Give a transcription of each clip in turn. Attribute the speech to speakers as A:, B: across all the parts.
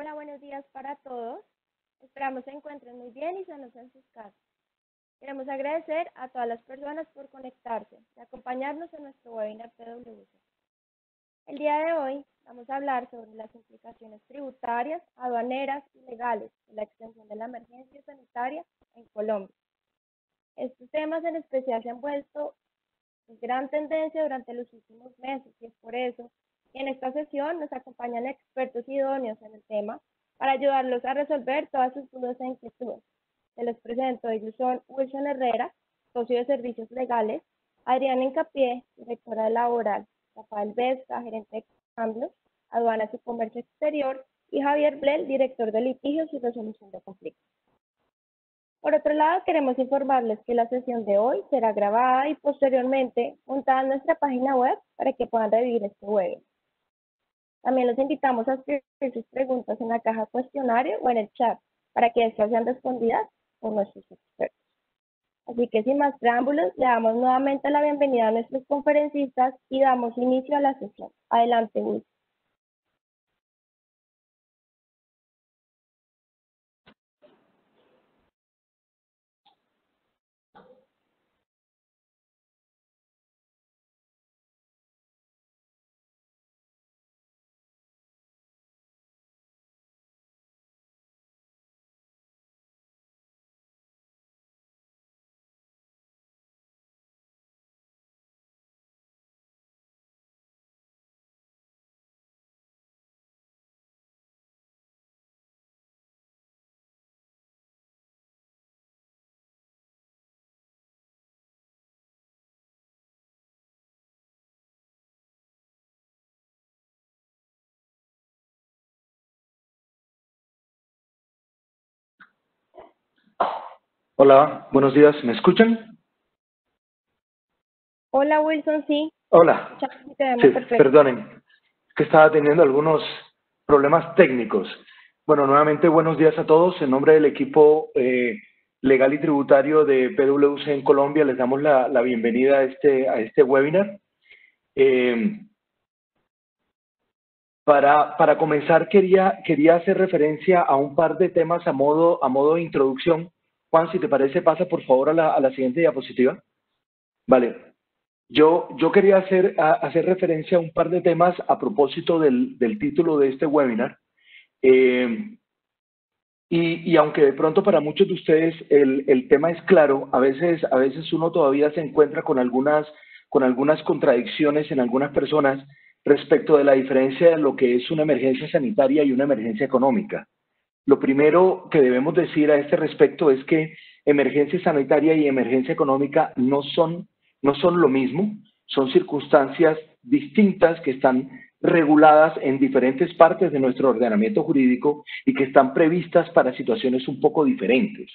A: Hola, buenos días para todos. Esperamos se encuentren muy bien y sanos en sus casas. Queremos agradecer a todas las personas por conectarse y acompañarnos en nuestro webinar PwC. El día de hoy vamos a hablar sobre las implicaciones tributarias, aduaneras y legales de la extensión de la emergencia sanitaria en Colombia. Estos temas en especial se han vuelto en gran tendencia durante los últimos meses y es por eso en esta sesión nos acompañan expertos idóneos en el tema para ayudarlos a resolver todas sus dudas e inquietudes. Se les presento, ellos son Wilson Herrera, socio de servicios legales, Adriana Incapié, directora de laboral, Rafael Vesca, gerente de cambios, aduanas y comercio exterior, y Javier Blel, director de litigios y resolución de conflictos. Por otro lado, queremos informarles que la sesión de hoy será grabada y posteriormente montada en nuestra página web para que puedan revivir este webinar. También los invitamos a escribir sus preguntas en la caja cuestionario o en el chat para que estas sean respondidas por nuestros expertos. Así que sin más preámbulos, le damos nuevamente la bienvenida a nuestros conferencistas y damos inicio a la sesión. Adelante, Will.
B: Hola, buenos días, ¿me escuchan?
A: Hola Wilson, sí.
B: Hola.
A: Sí,
B: perdonen, que estaba teniendo algunos problemas técnicos. Bueno, nuevamente buenos días a todos. En nombre del equipo eh, legal y tributario de PwC en Colombia, les damos la, bienvenida a este, a este webinar. Eh, para, para, comenzar, quería, quería hacer referencia a un par de temas a modo, a modo de introducción Juan, si te parece, pasa por favor a la, siguiente diapositiva. Vale. Yo, yo quería hacer, hacer referencia a un par de temas a propósito del, del título de este webinar. Eh, y, y, aunque de pronto para muchos de ustedes el, el, tema es claro, a veces, a veces uno todavía se encuentra con algunas, con algunas contradicciones en algunas personas respecto de la diferencia de lo que es una emergencia sanitaria y una emergencia económica. Lo primero que debemos decir a este respecto es que emergencia sanitaria y emergencia económica no son, no son lo mismo, son circunstancias distintas que están reguladas en diferentes partes de nuestro ordenamiento jurídico y que están previstas para situaciones un poco diferentes.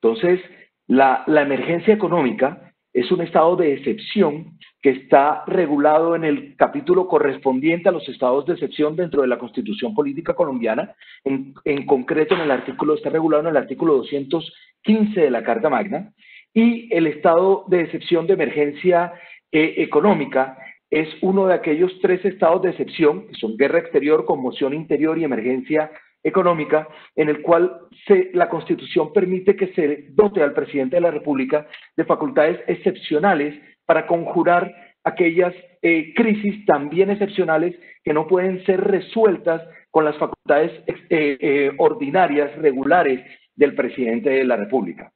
B: Entonces, la, la emergencia económica es un estado de excepción que está regulado en el capítulo correspondiente a los estados de excepción dentro de la Constitución Política Colombiana, en, concreto en el artículo, está regulado en el artículo 215 de la Carta Magna, y el estado de excepción de emergencia eh, económica es uno de aquellos tres estados de excepción, que son guerra exterior, conmoción interior y emergencia económica en el cual se, la Constitución permite que se dote al presidente de la República de facultades excepcionales para conjurar aquellas eh, crisis también excepcionales que no pueden ser resueltas con las facultades eh, eh, ordinarias, regulares del presidente de la República.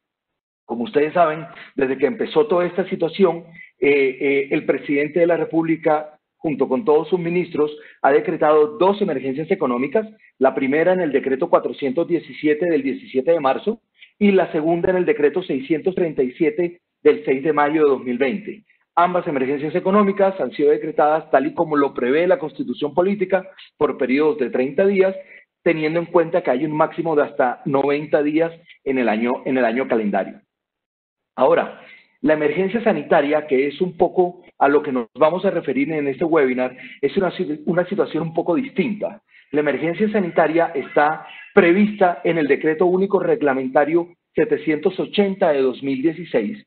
B: Como ustedes saben, desde que empezó toda esta situación, el presidente de la República junto con todos sus ministros, ha decretado dos emergencias económicas, la primera en el decreto 417 del 17 de marzo y la segunda en el decreto 637 del 6 de mayo de 2020. Ambas emergencias económicas han sido decretadas tal y como lo prevé la Constitución Política por periodos de 30 días, teniendo en cuenta que hay un máximo de hasta 90 días en el año, en el año calendario. Ahora, la emergencia sanitaria, que es un poco a lo que nos vamos a referir en este webinar, es una, una situación un poco distinta. La emergencia sanitaria está prevista en el Decreto Único Reglamentario 780 de 2016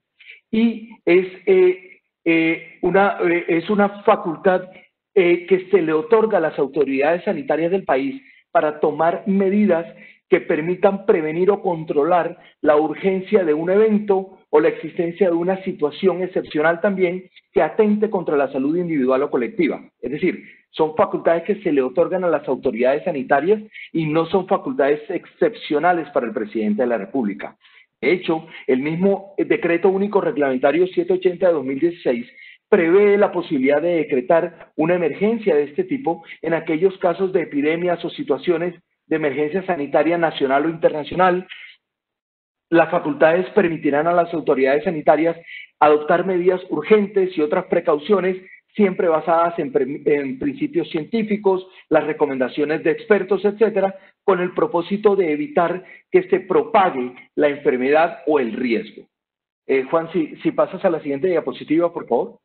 B: y es, eh, eh, una, eh, es una facultad que se le otorga a las autoridades sanitarias del país para tomar medidas que permitan prevenir o controlar la urgencia de un evento o la existencia de una situación excepcional también que atente contra la salud individual o colectiva. Es decir, son facultades que se le otorgan a las autoridades sanitarias y no son facultades excepcionales para el presidente de la República. De hecho, el mismo Decreto Único Reglamentario 780 de 2016 prevé la posibilidad de decretar una emergencia de este tipo en aquellos casos de epidemias o situaciones de emergencia sanitaria nacional o internacional. Las facultades permitirán a las autoridades sanitarias adoptar medidas urgentes y otras precauciones siempre basadas en, en, principios científicos, las recomendaciones de expertos, etcétera, con el propósito de evitar que se propague la enfermedad o el riesgo. Eh, Juan, si, pasas a la siguiente diapositiva, por favor.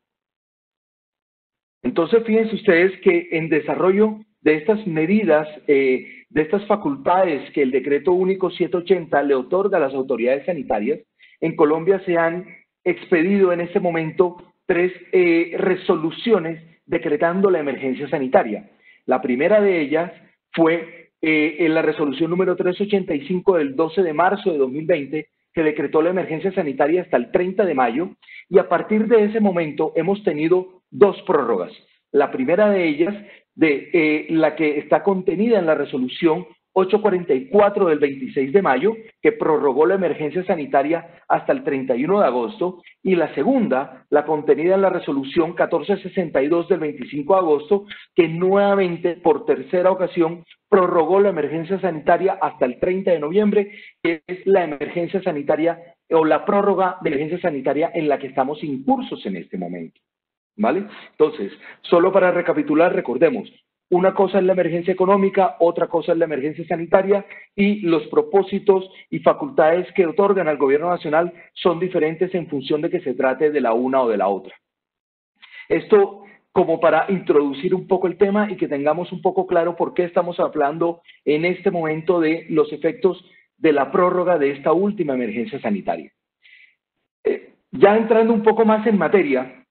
B: Entonces, fíjense ustedes que en desarrollo de estas medidas, eh, de estas facultades que el decreto único 780 le otorga a las autoridades sanitarias, en Colombia se han expedido en este momento tres eh, resoluciones decretando la emergencia sanitaria. La primera de ellas fue eh, en la resolución número 385 del 12 de marzo de 2020, que decretó la emergencia sanitaria hasta el 30 de mayo, y a partir de ese momento hemos tenido dos prórrogas. La primera de ellas, de eh, la que está contenida en la resolución 844 del 26 de mayo, que prorrogó la emergencia sanitaria hasta el 31 de agosto, y la segunda, la contenida en la resolución 1462 del 25 de agosto, que nuevamente, por tercera ocasión, prorrogó la emergencia sanitaria hasta el 30 de noviembre, que es la emergencia sanitaria o la prórroga de emergencia sanitaria en la que estamos incursos en este momento. ¿Vale? Entonces, solo para recapitular, recordemos, una cosa es la emergencia económica, otra cosa es la emergencia sanitaria y los propósitos y facultades que otorgan al gobierno nacional son diferentes en función de que se trate de la una o de la otra. Esto como para introducir un poco el tema y que tengamos un poco claro por qué estamos hablando en este momento de los efectos de la prórroga de esta última emergencia sanitaria. Eh, ya entrando un poco más en materia,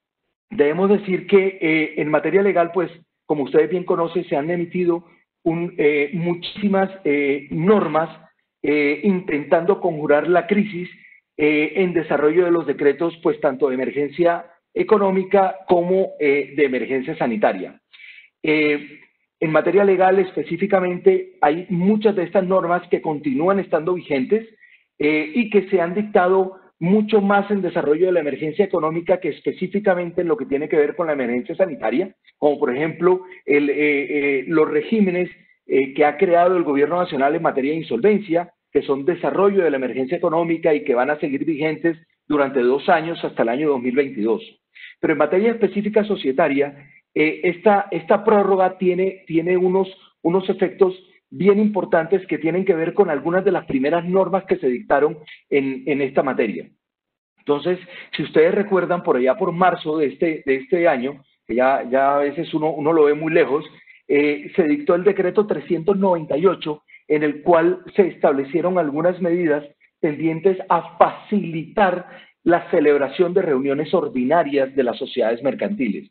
B: debemos decir que eh, en materia legal, pues como ustedes bien conocen, se han emitido eh, muchísimas eh, normas eh, intentando conjurar la crisis en desarrollo de los decretos, pues tanto de emergencia económica como de emergencia sanitaria. en materia legal específicamente hay muchas de estas normas que continúan estando vigentes y que se han dictado mucho más en desarrollo de la emergencia económica que específicamente en lo que tiene que ver con la emergencia sanitaria, como por ejemplo eh, eh, los regímenes eh, que ha creado el gobierno nacional en materia de insolvencia, que son desarrollo de la emergencia económica y que van a seguir vigentes durante dos años hasta el año 2022. Pero en materia específica societaria, esta, esta prórroga tiene, tiene unos, unos efectos bien importantes que tienen que ver con algunas de las primeras normas que se dictaron en, en esta materia. Entonces, si ustedes recuerdan, por allá por marzo de este, de este año, que ya, ya a veces uno, uno lo ve muy lejos, eh, se dictó el decreto 398, en el cual se establecieron algunas medidas tendientes a facilitar la celebración de reuniones ordinarias de las sociedades mercantiles.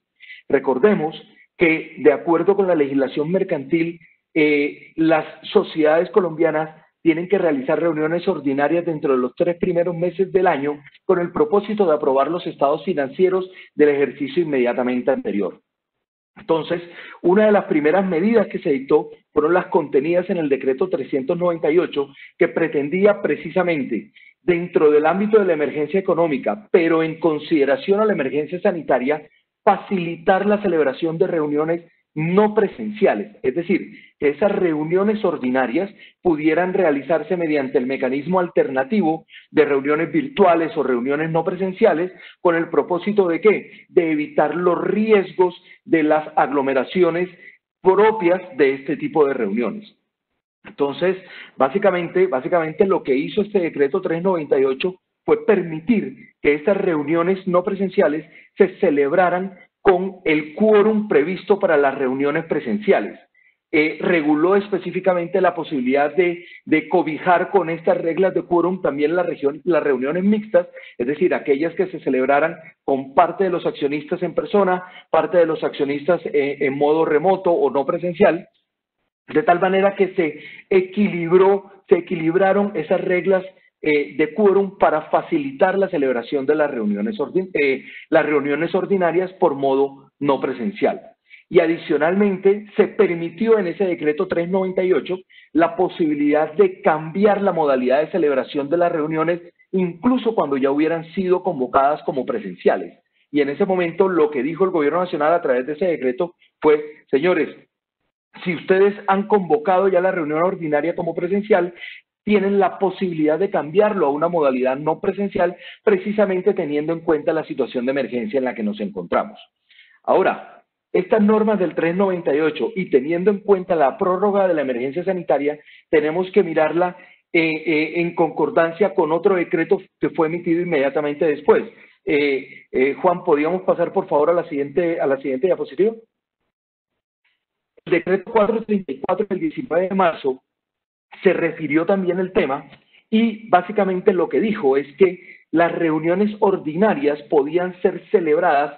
B: Recordemos que, de acuerdo con la legislación mercantil, eh, las sociedades colombianas tienen que realizar reuniones ordinarias dentro de los tres primeros meses del año con el propósito de aprobar los estados financieros del ejercicio inmediatamente anterior. Entonces, una de las primeras medidas que se dictó fueron las contenidas en el decreto 398, que pretendía precisamente, dentro del ámbito de la emergencia económica, pero en consideración a la emergencia sanitaria, facilitar la celebración de reuniones no presenciales, es decir, que esas reuniones ordinarias pudieran realizarse mediante el mecanismo alternativo de reuniones virtuales o reuniones no presenciales, con el propósito de qué? De evitar los riesgos de las aglomeraciones propias de este tipo de reuniones. Entonces, básicamente, básicamente lo que hizo este decreto 398 fue permitir que estas reuniones no presenciales se celebraran con el quórum previsto para las reuniones presenciales. Eh, reguló específicamente la posibilidad de, cobijar con estas reglas de quórum también las reuniones mixtas, es decir, aquellas que se celebraran con parte de los accionistas en persona, parte de los accionistas eh, en modo remoto o no presencial, de tal manera que se equilibraron esas reglas eh, de quórum para facilitar la celebración de las reuniones, eh, las reuniones ordinarias por modo no presencial. Y adicionalmente se permitió en ese decreto 398 la posibilidad de cambiar la modalidad de celebración de las reuniones incluso cuando ya hubieran sido convocadas como presenciales. Y en ese momento lo que dijo el gobierno nacional a través de ese decreto fue, señores, si ustedes han convocado ya la reunión ordinaria como presencial, tienen la posibilidad de cambiarlo a una modalidad no presencial, precisamente teniendo en cuenta la situación de emergencia en la que nos encontramos. Ahora, estas normas del 398 y teniendo en cuenta la prórroga de la emergencia sanitaria, tenemos que mirarla eh, eh, en concordancia con otro decreto que fue emitido inmediatamente después. Eh, Juan, ¿podríamos pasar por favor a la siguiente, a la siguiente diapositiva? El decreto 434 del 19 de marzo se refirió también el tema y básicamente lo que dijo es que las reuniones ordinarias podían ser celebradas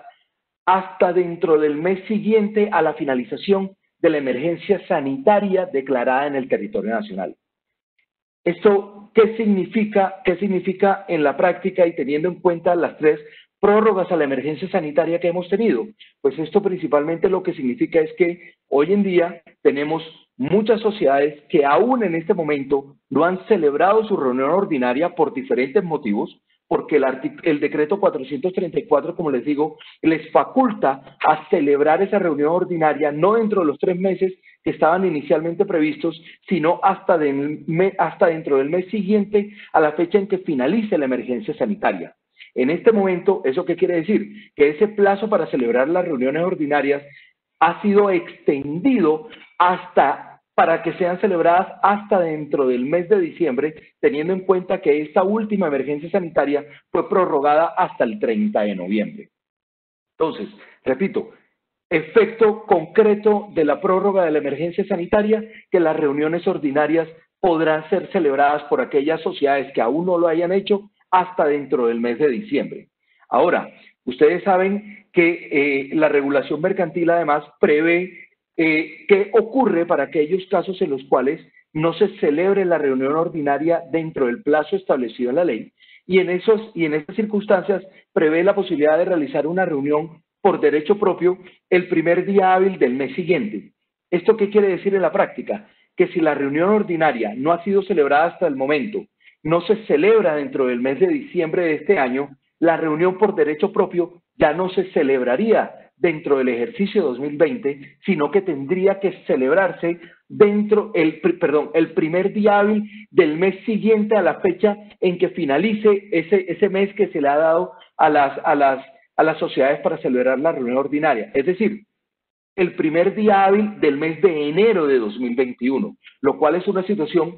B: hasta dentro del mes siguiente a la finalización de la emergencia sanitaria declarada en el territorio nacional. ¿Esto qué significa, qué significa en la práctica y teniendo en cuenta las tres prórrogas a la emergencia sanitaria que hemos tenido? Pues esto principalmente lo que significa es que hoy en día tenemos muchas sociedades que aún en este momento no han celebrado su reunión ordinaria por diferentes motivos, porque el, el, decreto 434, como les digo, les faculta a celebrar esa reunión ordinaria no dentro de los tres meses que estaban inicialmente previstos, sino hasta, hasta dentro del mes siguiente a la fecha en que finalice la emergencia sanitaria. En este momento, ¿eso qué quiere decir? Que ese plazo para celebrar las reuniones ordinarias ha sido extendido hasta para que sean celebradas hasta dentro del mes de diciembre, teniendo en cuenta que esta última emergencia sanitaria fue prorrogada hasta el 30 de noviembre. Entonces, repito, efecto concreto de la prórroga de la emergencia sanitaria, que las reuniones ordinarias podrán ser celebradas por aquellas sociedades que aún no lo hayan hecho hasta dentro del mes de diciembre. Ahora, ustedes saben que eh, la regulación mercantil además prevé eh, qué ocurre para aquellos casos en los cuales no se celebre la reunión ordinaria dentro del plazo establecido en la ley y en, esos, y en estas circunstancias prevé la posibilidad de realizar una reunión por derecho propio el primer día hábil del mes siguiente. ¿Esto qué quiere decir en la práctica? Que si la reunión ordinaria no ha sido celebrada hasta el momento, no se celebra dentro del mes de diciembre de este año, la reunión por derecho propio ya no se celebraría dentro del ejercicio 2020, sino que tendría que celebrarse dentro, el, perdón, el primer día hábil del mes siguiente a la fecha en que finalice ese, ese mes que se le ha dado a las, a, las, a las sociedades para celebrar la reunión ordinaria. Es decir, el primer día hábil del mes de enero de 2021, lo cual es una situación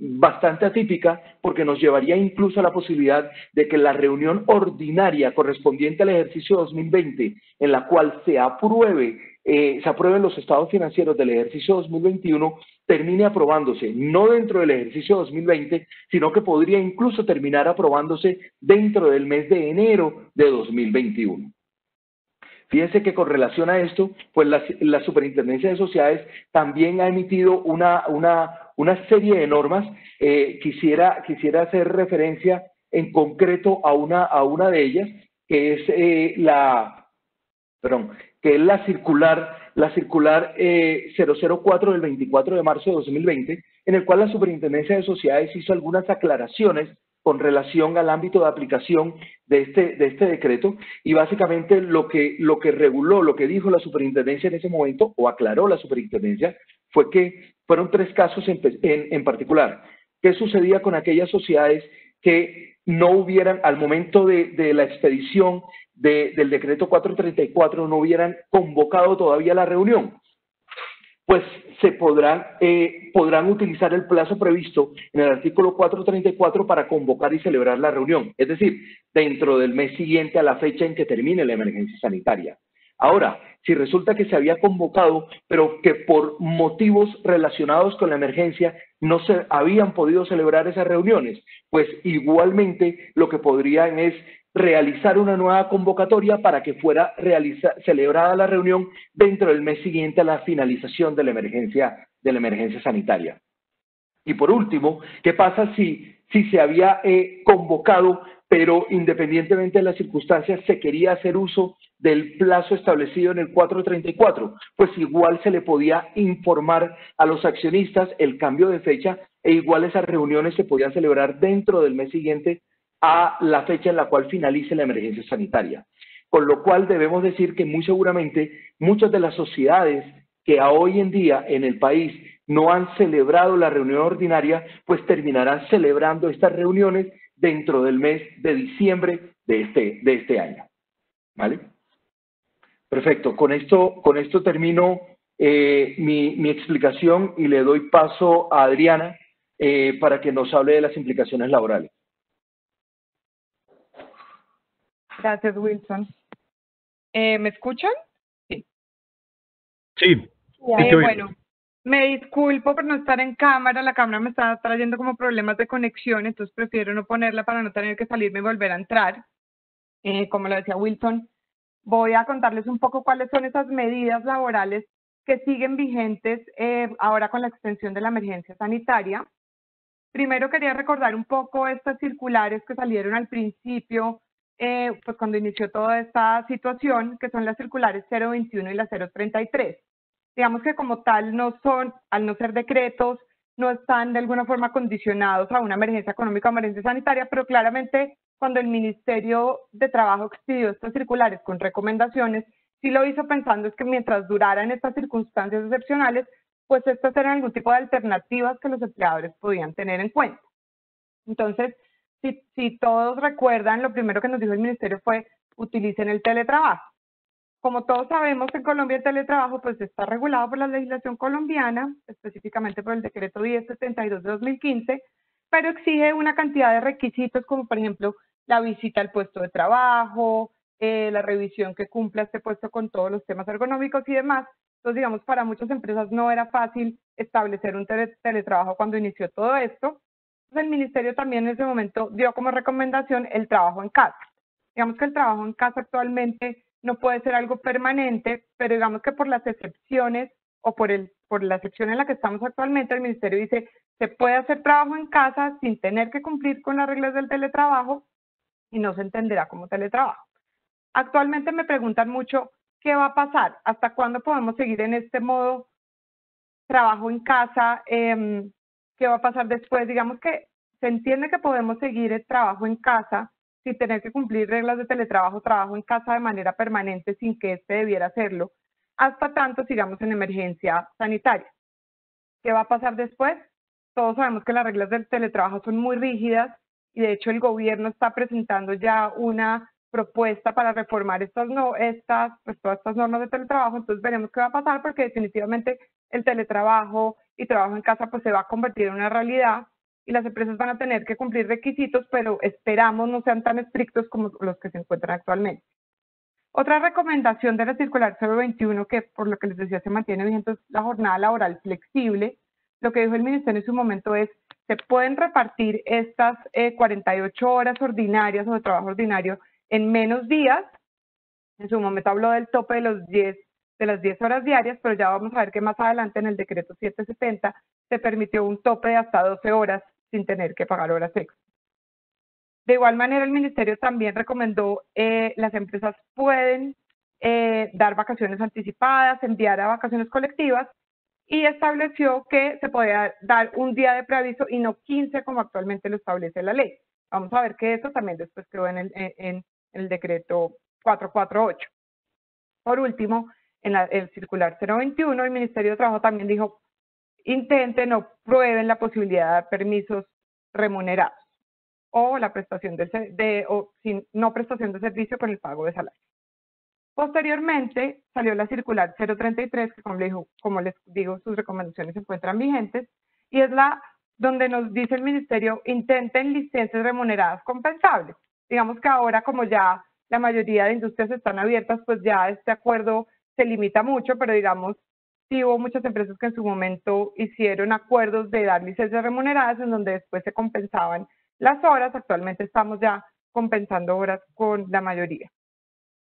B: bastante atípica porque nos llevaría incluso a la posibilidad de que la reunión ordinaria correspondiente al ejercicio 2020, en la cual se apruebe eh, se aprueben los estados financieros del ejercicio 2021, termine aprobándose no dentro del ejercicio 2020, sino que podría incluso terminar aprobándose dentro del mes de enero de 2021. Fíjense que con relación a esto, pues la, la Superintendencia de Sociedades también ha emitido una, una, una serie de normas. Eh, quisiera, quisiera hacer referencia en concreto a una, a una de ellas, que es eh, la, perdón, que es la circular, la circular 004 eh, del 24 de marzo de 2020, en el cual la Superintendencia de Sociedades hizo algunas aclaraciones con relación al ámbito de aplicación de este, de este decreto y básicamente lo que, lo que reguló, lo que dijo la superintendencia en ese momento o aclaró la superintendencia fue que fueron tres casos en, particular. ¿Qué sucedía con aquellas sociedades que no hubieran, al momento de, la expedición del decreto 434, no hubieran convocado todavía la reunión? Pues se podrán, eh, podrán utilizar el plazo previsto en el artículo 434 para convocar y celebrar la reunión, es decir, dentro del mes siguiente a la fecha en que termine la emergencia sanitaria. Ahora, si resulta que se había convocado, pero que por motivos relacionados con la emergencia no se habían podido celebrar esas reuniones, pues igualmente lo que podrían es realizar una nueva convocatoria para que fuera celebrada la reunión dentro del mes siguiente a la finalización de la emergencia, de la emergencia sanitaria. Y por último, ¿qué pasa si, si se había eh, convocado, pero independientemente de las circunstancias se quería hacer uso del plazo establecido en el 434? Pues igual se le podía informar a los accionistas el cambio de fecha e igual esas reuniones se podían celebrar dentro del mes siguiente a la fecha en la cual finalice la emergencia sanitaria. Con lo cual debemos decir que muy seguramente muchas de las sociedades que a hoy en día en el país no han celebrado la reunión ordinaria, pues terminarán celebrando estas reuniones dentro del mes de diciembre de este, de este año. ¿Vale? Perfecto. Con esto, con esto termino eh, mi, mi, explicación y le doy paso a Adriana eh, para que nos hable de las implicaciones laborales.
C: Gracias, Wilson. Eh, ¿Me escuchan?
D: Sí. Sí.
C: Eh, bueno, me disculpo por no estar en cámara. La cámara me está trayendo como problemas de conexión, entonces prefiero no ponerla para no tener que salirme y volver a entrar. Eh, como lo decía Wilson, voy a contarles un poco cuáles son esas medidas laborales que siguen vigentes ahora con la extensión de la emergencia sanitaria. Primero quería recordar un poco estas circulares que salieron al principio eh, pues cuando inició toda esta situación, que son las circulares 021 y la 033. Digamos que como tal no son, al no ser decretos, no están de alguna forma condicionados a una emergencia económica o emergencia sanitaria, pero claramente cuando el Ministerio de Trabajo expidió estas circulares con recomendaciones, sí lo hizo pensando es que mientras duraran estas circunstancias excepcionales, pues estas eran algún tipo de alternativas que los empleadores podían tener en cuenta. Entonces, si, si todos recuerdan, lo primero que nos dijo el ministerio fue utilicen el teletrabajo. Como todos sabemos, en Colombia el teletrabajo pues está regulado por la legislación colombiana, específicamente por el decreto 1072 de 2015, pero exige una cantidad de requisitos como por ejemplo la visita al puesto de trabajo, eh, la revisión que cumpla este puesto con todos los temas ergonómicos y demás. Entonces, digamos, para muchas empresas no era fácil establecer un teletrabajo cuando inició todo esto el ministerio también en ese momento dio como recomendación el trabajo en casa. Digamos que el trabajo en casa actualmente no puede ser algo permanente, pero digamos que por las excepciones o por, el, por la sección en la que estamos actualmente, el ministerio dice, se puede hacer trabajo en casa sin tener que cumplir con las reglas del teletrabajo y no se entenderá como teletrabajo. Actualmente me preguntan mucho, ¿qué va a pasar? ¿Hasta cuándo podemos seguir en este modo trabajo en casa? Eh, ¿Qué va a pasar después? Digamos que se entiende que podemos seguir el trabajo en casa sin tener que cumplir reglas de teletrabajo, trabajo en casa de manera permanente sin que éste debiera hacerlo, hasta tanto sigamos en emergencia sanitaria. ¿Qué va a pasar después? Todos sabemos que las reglas del teletrabajo son muy rígidas y de hecho el gobierno está presentando ya una propuesta para reformar estas no estas pues todas estas normas de teletrabajo entonces veremos qué va a pasar porque definitivamente el teletrabajo y trabajo en casa pues se va a convertir en una realidad y las empresas van a tener que cumplir requisitos, pero esperamos no sean tan estrictos como los que se encuentran actualmente. Otra recomendación de la circular 021, que por lo que les decía se mantiene vigente, es la jornada laboral flexible. Lo que dijo el ministerio en su momento es, se pueden repartir estas 48 eh, horas ordinarias o de trabajo ordinario en menos días. En su momento habló del tope de los 10 de las 10 horas diarias, pero ya vamos a ver que más adelante en el decreto 770 se permitió un tope de hasta 12 horas sin tener que pagar horas extras. De igual manera, el ministerio también recomendó eh, las empresas pueden eh, dar vacaciones anticipadas, enviar a vacaciones colectivas y estableció que se podía dar un día de preaviso y no 15 como actualmente lo establece la ley. Vamos a ver que eso también después quedó en el, en el decreto 448. Por último, en el circular 021, el Ministerio de Trabajo también dijo, intenten o prueben la posibilidad de dar permisos remunerados o la prestación de, de o sin, no prestación de servicio con el pago de salario. Posteriormente salió la circular 033, que como, les, digo, como les digo, sus recomendaciones se encuentran vigentes, y es la donde nos dice el ministerio, intenten licencias remuneradas compensables. Digamos que ahora como ya la mayoría de industrias están abiertas, pues ya este acuerdo se limita mucho, pero digamos, sí hubo muchas empresas que en su momento hicieron acuerdos de dar licencias remuneradas en donde después se compensaban las horas. Actualmente estamos ya compensando horas con la mayoría.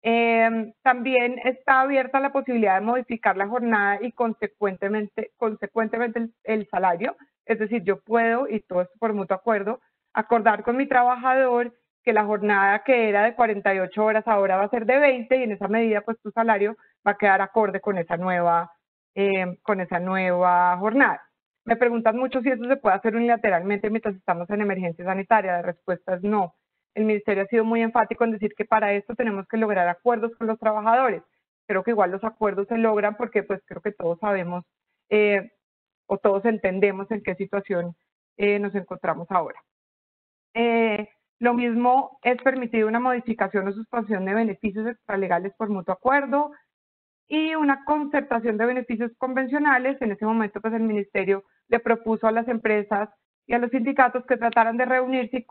C: Em, también está abierta la posibilidad de modificar la jornada y consecuentemente, consecuentemente el, salario. Es decir, yo puedo, y todo esto por mutuo acuerdo, acordar con mi trabajador que la jornada que era de 48 horas ahora va a ser de 20 y en esa medida pues tu salario va a quedar acorde con esa nueva, em, con esa nueva jornada. Me preguntan mucho si eso se puede hacer unilateralmente mientras estamos en emergencia sanitaria. La respuesta es no el Ministerio ha sido muy enfático en decir que para esto tenemos que lograr acuerdos con los trabajadores. Creo que igual los acuerdos se logran porque pues creo que todos sabemos eh, o todos entendemos en qué situación eh, nos encontramos ahora. Eh, lo mismo es permitido una modificación o suspensión de beneficios extralegales por mutuo acuerdo y una concertación de beneficios convencionales. En ese momento, pues el Ministerio le propuso a las empresas y a los sindicatos que trataran de reunirse y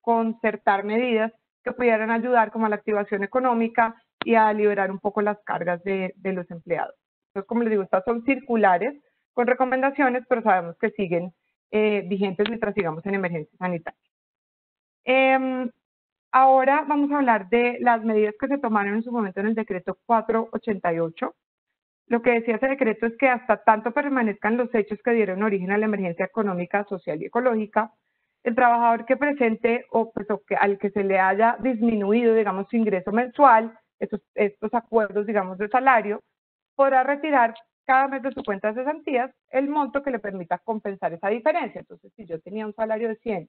C: concertar medidas que pudieran ayudar como a la activación económica y a liberar un poco las cargas de, los empleados. Entonces, como les digo, estas son circulares con recomendaciones, pero sabemos que siguen eh, vigentes mientras sigamos en emergencia sanitaria. Em, ahora vamos a hablar de las medidas que se tomaron en su momento en el decreto 488 lo que decía ese decreto es que hasta tanto permanezcan los hechos que dieron origen a la emergencia económica, social y ecológica, el trabajador que presente o, pues, que, al que se le haya disminuido, digamos, su ingreso mensual, estos, estos acuerdos, digamos, de salario, podrá retirar cada mes de su cuenta de cesantías el monto que le permita compensar esa diferencia. Entonces, si yo tenía un salario de 100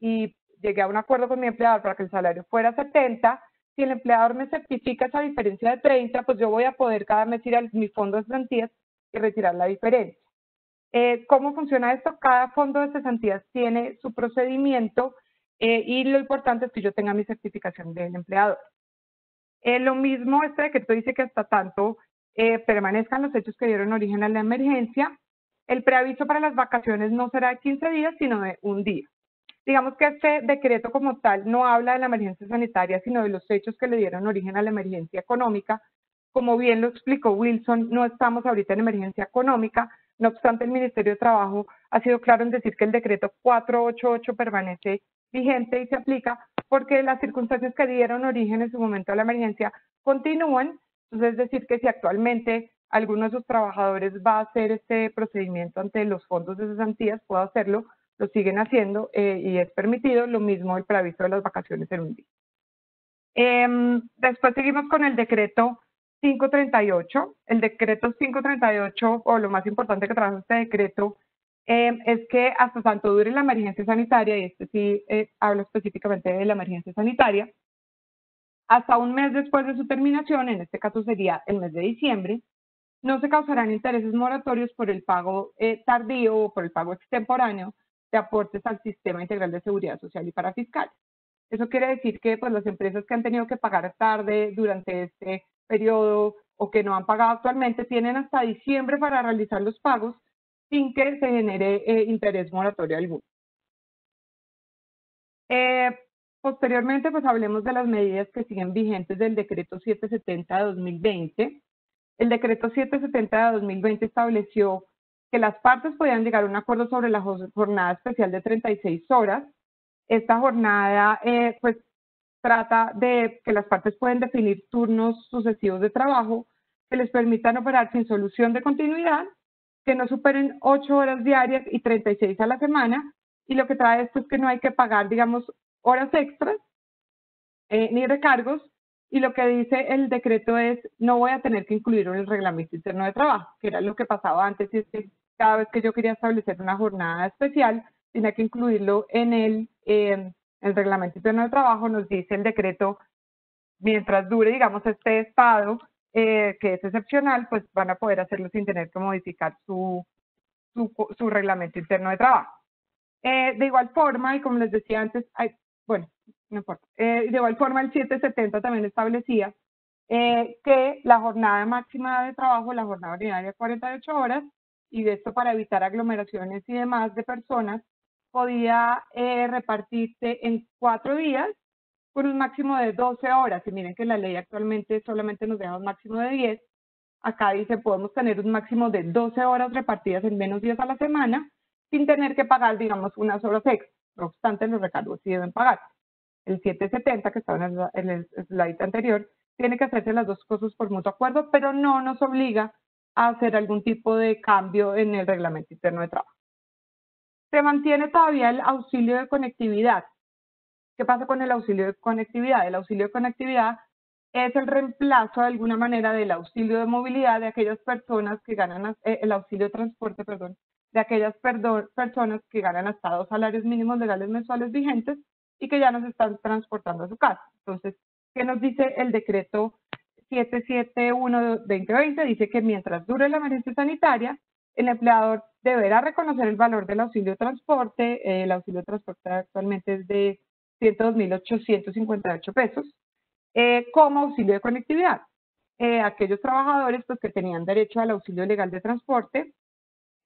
C: y llegué a un acuerdo con mi empleador para que el salario fuera 70, si el empleador me certifica esa diferencia de 30, pues yo voy a poder cada mes ir a mi fondo de cesantías y retirar la diferencia. Eh, ¿Cómo funciona esto? Cada fondo de cesantías tiene su procedimiento eh, y lo importante es que yo tenga mi certificación del empleador. Eh, lo mismo, este decreto dice que hasta tanto permanezcan los hechos que dieron origen a la emergencia, el preaviso para las vacaciones no será de 15 días, sino de un día. Digamos que este decreto como tal no habla de la emergencia sanitaria, sino de los hechos que le dieron origen a la emergencia económica. Como bien lo explicó Wilson, no estamos ahorita en emergencia económica, no obstante el Ministerio de Trabajo ha sido claro en decir que el decreto 488 permanece vigente y se aplica porque las circunstancias que dieron origen en su momento a la emergencia continúan. Entonces, es decir, que si actualmente alguno de sus trabajadores va a hacer este procedimiento ante los fondos de cesantías, puede hacerlo lo siguen haciendo eh, y es permitido, lo mismo el preaviso de las vacaciones en un día. Em, después seguimos con el decreto 538. El decreto 538, o lo más importante que trajo este decreto, em, es que hasta tanto dure la emergencia sanitaria, y este sí eh, hablo específicamente de la emergencia sanitaria, hasta un mes después de su terminación, en este caso sería el mes de diciembre, no se causarán intereses moratorios por el pago eh, tardío o por el pago extemporáneo de aportes al sistema integral de seguridad social y para fiscales. Eso quiere decir que pues, las empresas que han tenido que pagar tarde durante este periodo o que no han pagado actualmente tienen hasta diciembre para realizar los pagos sin que se genere eh, interés moratorio alguno. Eh, posteriormente, pues hablemos de las medidas que siguen vigentes del decreto 770 de 2020. El decreto 770 de 2020 estableció que las partes podían llegar a un acuerdo sobre la jornada especial de 36 horas. Esta jornada, eh, pues, trata de que las partes pueden definir turnos sucesivos de trabajo que les permitan operar sin solución de continuidad, que no superen 8 horas diarias y 36 a la semana. Y lo que trae esto es que no hay que pagar, digamos, horas extras eh, ni recargos. Y lo que dice el decreto es, no voy a tener que incluir en el reglamento interno de trabajo, que era lo que pasaba antes, y cada vez que yo quería establecer una jornada especial, tenía que incluirlo en el, el reglamento interno de trabajo, nos dice el decreto, mientras dure, digamos, este estado, eh, que es excepcional, pues van a poder hacerlo sin tener que modificar su, su, reglamento interno de trabajo. Eh, de igual forma, y como les decía antes, hay, bueno, no importa, eh, de igual forma el 770 también establecía que la jornada máxima de trabajo, la jornada ordinaria de 48 horas, y de esto para evitar aglomeraciones y demás de personas, podía eh, repartirse en cuatro días por un máximo de 12 horas. Y miren que la ley actualmente solamente nos deja un máximo de 10. Acá dice podemos tener un máximo de 12 horas repartidas en menos días a la semana sin tener que pagar, digamos, unas horas extra. No obstante, los recargos sí deben pagar. el 770 que estaba en el, en el slide anterior, tiene que hacerse las dos cosas por mutuo acuerdo, pero no nos obliga hacer algún tipo de cambio en el reglamento interno de trabajo. Se mantiene todavía el auxilio de conectividad. ¿Qué pasa con el auxilio de conectividad? El auxilio de conectividad es el reemplazo de alguna manera del auxilio de movilidad de aquellas personas que ganan, eh, el auxilio de transporte, perdón, de aquellas personas que ganan hasta dos salarios mínimos legales mensuales vigentes y que ya nos están transportando a su casa. Entonces, ¿qué nos dice el decreto 771-2020? Dice que mientras dure la emergencia sanitaria, el empleador deberá reconocer el valor del auxilio de transporte. Eh, el auxilio de transporte actualmente es de 102.858 pesos eh, como auxilio de conectividad. Eh, aquellos trabajadores pues, que tenían derecho al auxilio legal de transporte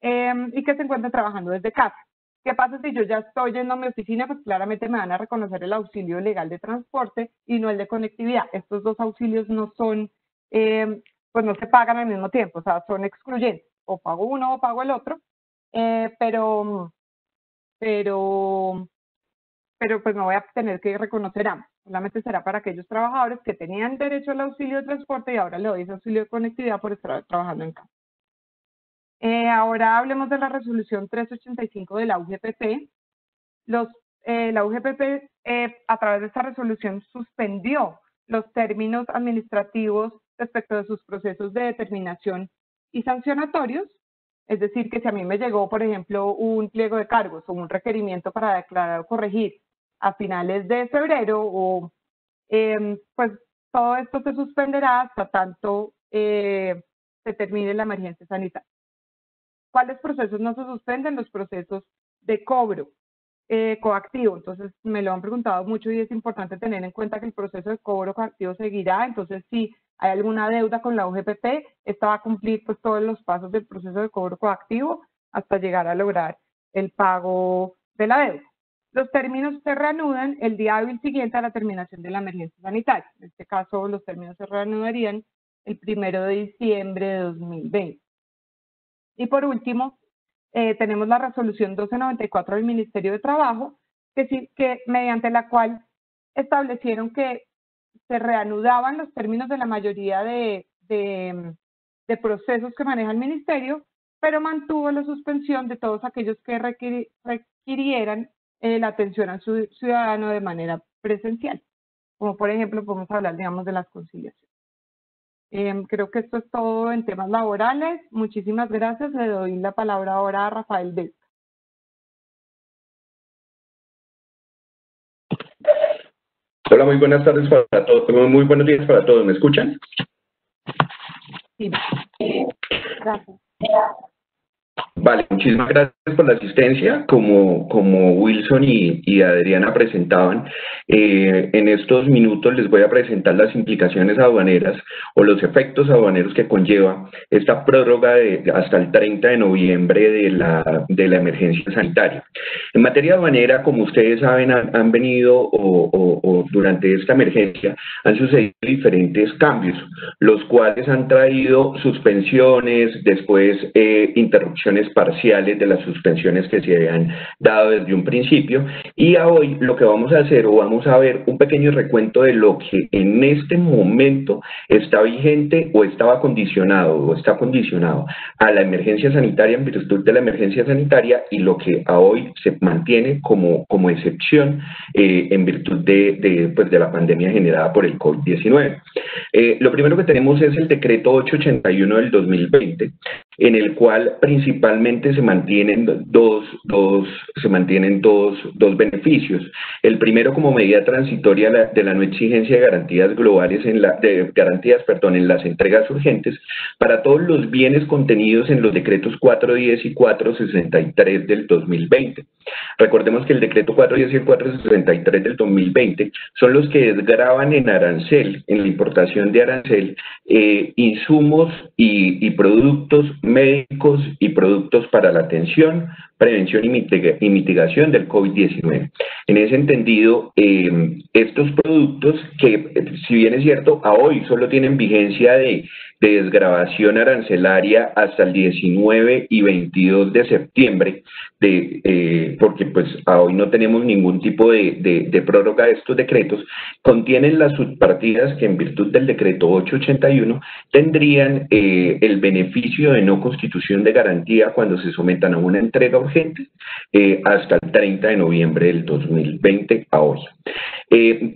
C: y que se encuentran trabajando desde casa. ¿Qué pasa si yo ya estoy yendo a mi oficina? Pues claramente me van a reconocer el auxilio legal de transporte y no el de conectividad. Estos dos auxilios no son, em, pues no se pagan al mismo tiempo, o sea, son excluyentes. O pago uno o pago el otro, eh, pero, pero, pero pues no voy a tener que reconocer ambos. Solamente será para aquellos trabajadores que tenían derecho al auxilio de transporte y ahora le doy ese auxilio de conectividad por estar trabajando en casa. Eh, ahora hablemos de la resolución 385 de la UGPP. Eh, la UGPP eh, a través de esta resolución suspendió los términos administrativos respecto de sus procesos de determinación y sancionatorios. Es decir, que si a mí me llegó, por ejemplo, un pliego de cargos o un requerimiento para declarar o corregir a finales de febrero o em, pues todo esto se suspenderá hasta tanto se termine la emergencia sanitaria. ¿Cuáles procesos no se suspenden? Los procesos de cobro eh, coactivo. Entonces, me lo han preguntado mucho y es importante tener en cuenta que el proceso de cobro coactivo seguirá. Entonces, si hay alguna deuda con la UGPP, esta va a cumplir pues, todos los pasos del proceso de cobro coactivo hasta llegar a lograr el pago de la deuda. Los términos se reanudan el día hábil siguiente a la terminación de la emergencia sanitaria. En este caso, los términos se reanudarían el primero de diciembre de 2020. Y por último, eh, tenemos la resolución 1294 del Ministerio de Trabajo, que, que mediante la cual establecieron que se reanudaban los términos de la mayoría de, de procesos que maneja el Ministerio, pero mantuvo la suspensión de todos aquellos que requirieran eh, la atención al ciudadano de manera presencial, como por ejemplo podemos hablar, digamos, de las conciliaciones. Em, creo que esto es todo en temas laborales. Muchísimas gracias. Le doy la palabra ahora a Rafael Vesca.
E: Hola, muy buenas tardes para todos. Muy buenos días para todos. ¿Me escuchan?
C: Sí. Gracias.
E: Vale, muchísimas gracias por la asistencia. Como, como Wilson y, Adriana presentaban, eh, en estos minutos les voy a presentar las implicaciones aduaneras o los efectos aduaneros que conlleva esta prórroga de hasta el 30 de noviembre de la, de la emergencia sanitaria. En materia aduanera, como ustedes saben, han, venido o, durante esta emergencia han sucedido diferentes cambios, los cuales han traído suspensiones, después eh, interrupciones parciales de las suspensiones que se habían dado desde un principio. Y a hoy lo que vamos a hacer o vamos a ver un pequeño recuento de lo que en este momento está vigente o estaba condicionado o está condicionado a la emergencia sanitaria en virtud de la emergencia sanitaria y lo que a hoy se mantiene como, como excepción eh, en virtud de, de, pues de la pandemia generada por el COVID-19. Eh, lo primero que tenemos es el decreto 881 del 2020, en el cual principalmente se mantienen dos, dos, se mantienen dos, dos beneficios. El primero como medida transitoria de la no exigencia de garantías globales en la, de garantías, perdón, en las entregas urgentes para todos los bienes contenidos en los decretos 410 y 463 del 2020. Recordemos que el decreto 410 y el 463 del 2020 son los que desgraban en arancel, en la importación de arancel, eh, insumos y, y productos médicos y productos para la atención, prevención y, mitigación del COVID-19. En ese entendido, eh, estos productos que, si bien es cierto, a hoy solo tienen vigencia de de desgrabación arancelaria hasta el 19 y 22 de septiembre, de, eh, porque pues hoy no tenemos ningún tipo de, de, prórroga de estos decretos, contienen las subpartidas que en virtud del decreto 881 tendrían eh, el beneficio de no constitución de garantía cuando se sometan a una entrega urgente eh, hasta el 30 de noviembre del 2020 a hoy.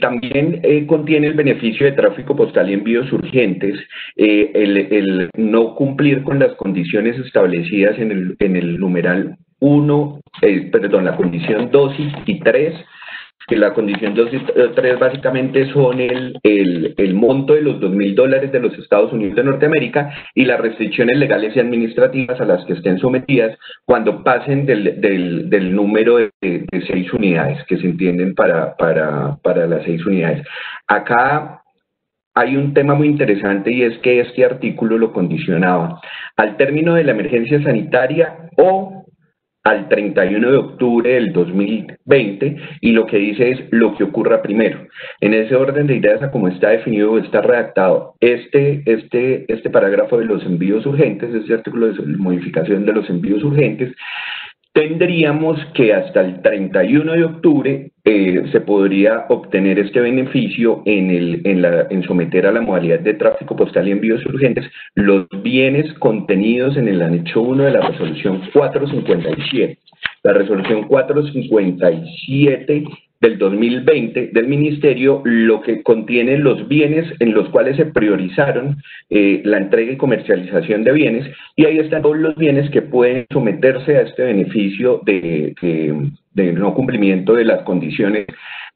E: También contiene el beneficio de tráfico postal y envíos urgentes, el, no cumplir con las condiciones establecidas en el, en el numeral 1, eh, perdón, la condición 2 y 3, que la condición 2 y 3 básicamente son el, el, el monto de los 2 mil dólares de los Estados Unidos de Norteamérica y las restricciones legales y administrativas a las que estén sometidas cuando pasen del, del, del número de, de, seis unidades que se entienden para, para, para las seis unidades. Acá hay un tema muy interesante y es que este artículo lo condicionaba al término de la emergencia sanitaria o al 31 de octubre del 2020 y lo que dice es lo que ocurra primero. En ese orden de ideas, a como está definido está redactado este, este, este parágrafo de los envíos urgentes, este artículo de modificación de los envíos urgentes, tendríamos que hasta el 31 de octubre eh, se podría obtener este beneficio en, el, en, la, en someter a la modalidad de tráfico postal y envíos urgentes los bienes contenidos en el anexo 1 de la resolución 457. La resolución 457 del 2020 del Ministerio lo que contiene los bienes en los cuales se priorizaron eh, la entrega y comercialización de bienes y ahí están todos los bienes que pueden someterse a este beneficio de, de no cumplimiento de las condiciones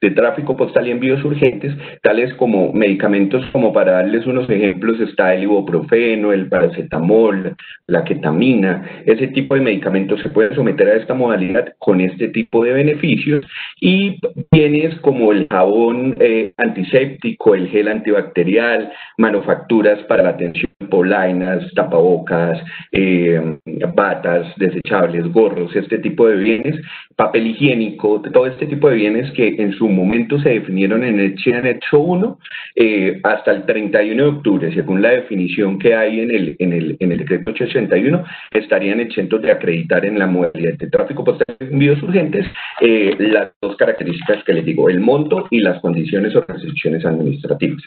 E: de tráfico postal y envíos urgentes, tales como medicamentos, como para darles unos ejemplos, está el ibuprofeno, el paracetamol, la ketamina, ese tipo de medicamentos se pueden someter a esta modalidad con este tipo de beneficios. Y bienes como el jabón eh, antiséptico, el gel antibacterial, manufacturas para la atención polainas, tapabocas, eh, batas desechables, gorros, este tipo de bienes, papel higiénico, todo este tipo de bienes que en su momento se definieron en el Hecho 1 eh, hasta el 31 de octubre, según la definición que hay en el, en el, en el decreto 881, estarían exentos de acreditar en la modalidad de tráfico postal de envíos urgentes eh, las dos características que les digo, el monto y las condiciones o restricciones administrativas.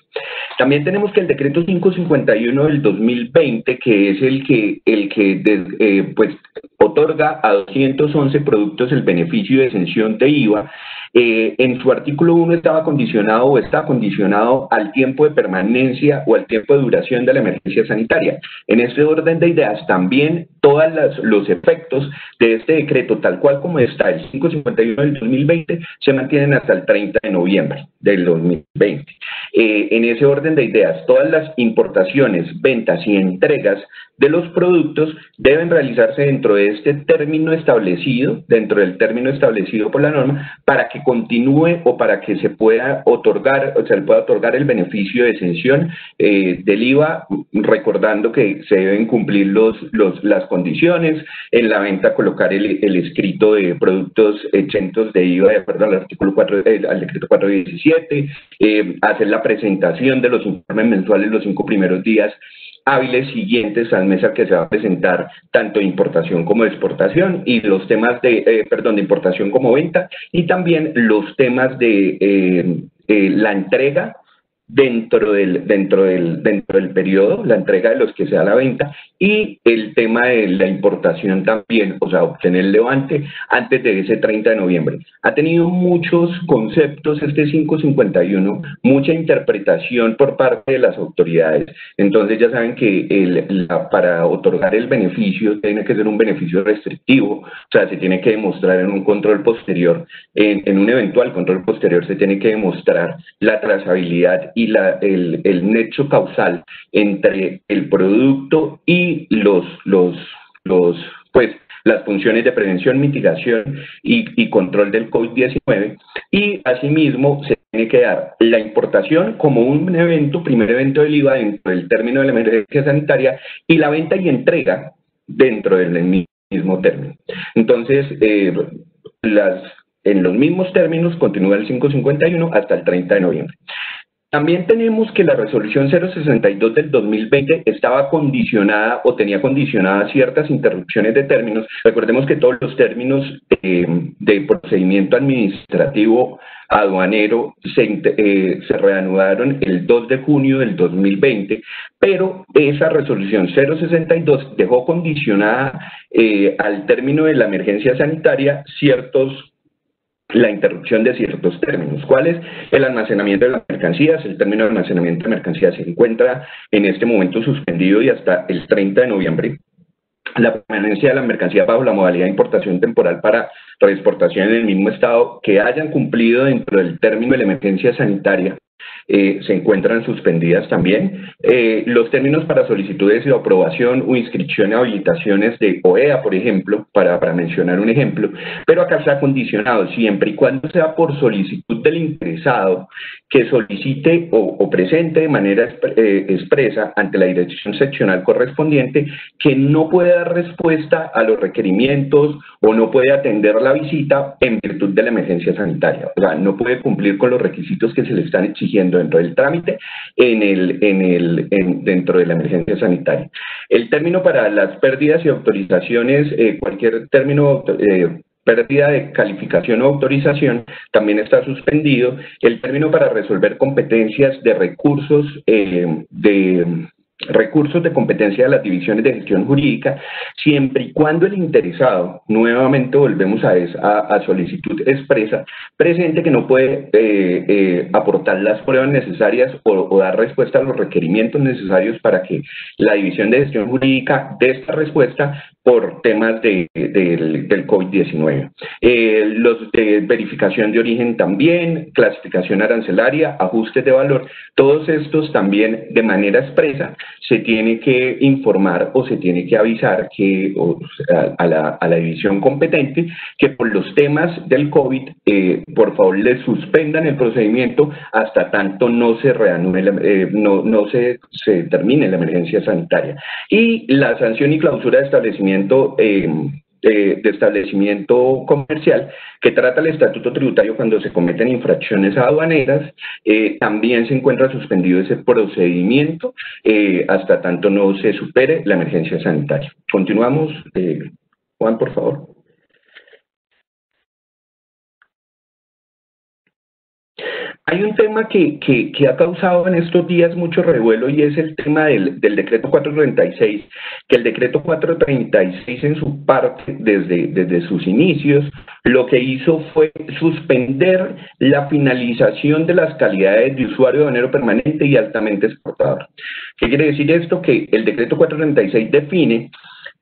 E: También tenemos que el decreto 551 del 2020, que es el que, el que eh, pues, otorga a 211 productos el beneficio de exención de IVA, eh, en su artículo 1 estaba condicionado o está condicionado al tiempo de permanencia o al tiempo de duración de la emergencia sanitaria. En este orden de ideas, también todos los efectos de este decreto, tal cual como está el 551 del 2020, se mantienen hasta el 30 de noviembre del 2020. Eh, en ese orden de ideas, todas las importaciones, ventas y entregas de los productos deben realizarse dentro de este término establecido, dentro del término establecido por la norma, para que continúe o para que se pueda otorgar, o se le pueda otorgar el beneficio de exención eh, del IVA, recordando que se deben cumplir los, los, las condiciones, en la venta colocar el, el escrito de productos exentos de IVA de acuerdo al artículo 4, eh, al decreto 417, eh, hacer la presentación de los informes mensuales los cinco primeros días hábiles siguientes al mes al que se va a presentar tanto importación como exportación y los temas de, eh, perdón, de importación como venta y también los temas de eh, eh, la entrega dentro del, dentro, del, dentro del periodo, la entrega de los que se da la venta y el tema de la importación también, o sea, obtener el levante antes de ese 30 de noviembre. Ha tenido muchos conceptos este 551, mucha interpretación por parte de las autoridades. Entonces ya saben que el, para otorgar el beneficio tiene que ser un beneficio restrictivo, o sea, se tiene que demostrar en un control posterior, en, en un eventual control posterior se tiene que demostrar la trazabilidad y la, el, el nexo causal entre el producto y los, los, los, pues, las funciones de prevención, mitigación y, y control del COVID-19 y asimismo se tiene que dar la importación como un evento, primer evento del IVA dentro del término de la emergencia sanitaria y la venta y entrega dentro del mismo término. Entonces, eh, las, en los mismos términos continúa el 551 hasta el 30 de noviembre. También tenemos que la resolución 062 del 2020 estaba condicionada o tenía condicionadas ciertas interrupciones de términos. Recordemos que todos los términos de procedimiento administrativo aduanero se, eh, reanudaron el 2 de junio del 2020, pero esa resolución 062 dejó condicionada eh, al término de la emergencia sanitaria ciertos la interrupción de ciertos términos. ¿Cuál es el almacenamiento de las mercancías? El término de almacenamiento de mercancías se encuentra en este momento suspendido y hasta el 30 de noviembre. La permanencia de la mercancía bajo la modalidad de importación temporal para reexportación en el mismo estado que hayan cumplido dentro del término de la emergencia sanitaria eh, se encuentran suspendidas también. Eh, los términos para solicitudes de aprobación o inscripción a habilitaciones de OEA, por ejemplo, para, para mencionar un ejemplo, pero acá se ha condicionado siempre y cuando sea por solicitud del interesado que solicite o, presente de manera eh, expresa ante la dirección seccional correspondiente que no puede dar respuesta a los requerimientos o no puede atender la visita en virtud de la emergencia sanitaria. O sea, no puede cumplir con los requisitos que se le están exigiendo dentro del trámite en el, en el, dentro de la emergencia sanitaria. El término para las pérdidas y autorizaciones, eh, cualquier término eh, pérdida de calificación o autorización también está suspendido. El término para resolver competencias de recursos eh, de recursos de competencia de las divisiones de gestión jurídica, siempre y cuando el interesado, nuevamente volvemos a, esa, a solicitud expresa, presente que no puede eh, eh, aportar las pruebas necesarias o, dar respuesta a los requerimientos necesarios para que la división de gestión jurídica dé esta respuesta por temas de, del COVID-19. Eh, los de verificación de origen también, clasificación arancelaria, ajustes de valor, todos estos también de manera expresa se tiene que informar o se tiene que avisar que a, la, a, la, división competente que por los temas del COVID, eh, por favor le suspendan el procedimiento hasta tanto no se reanude, eh, no, no se, se termine la emergencia sanitaria. Y la sanción y clausura de establecimiento eh, de, establecimiento comercial que trata el estatuto tributario cuando se cometen infracciones aduaneras, eh, también se encuentra suspendido ese procedimiento eh, hasta tanto no se supere la emergencia sanitaria. Continuamos. Eh, Juan, por favor. Hay un tema que, que, ha causado en estos días mucho revuelo y es el tema del, del, decreto 436, que el decreto 436 en su parte, desde, desde sus inicios, lo que hizo fue suspender la finalización de las calidades de usuario de dinero permanente y altamente exportador. ¿Qué quiere decir esto? Que el decreto 436 define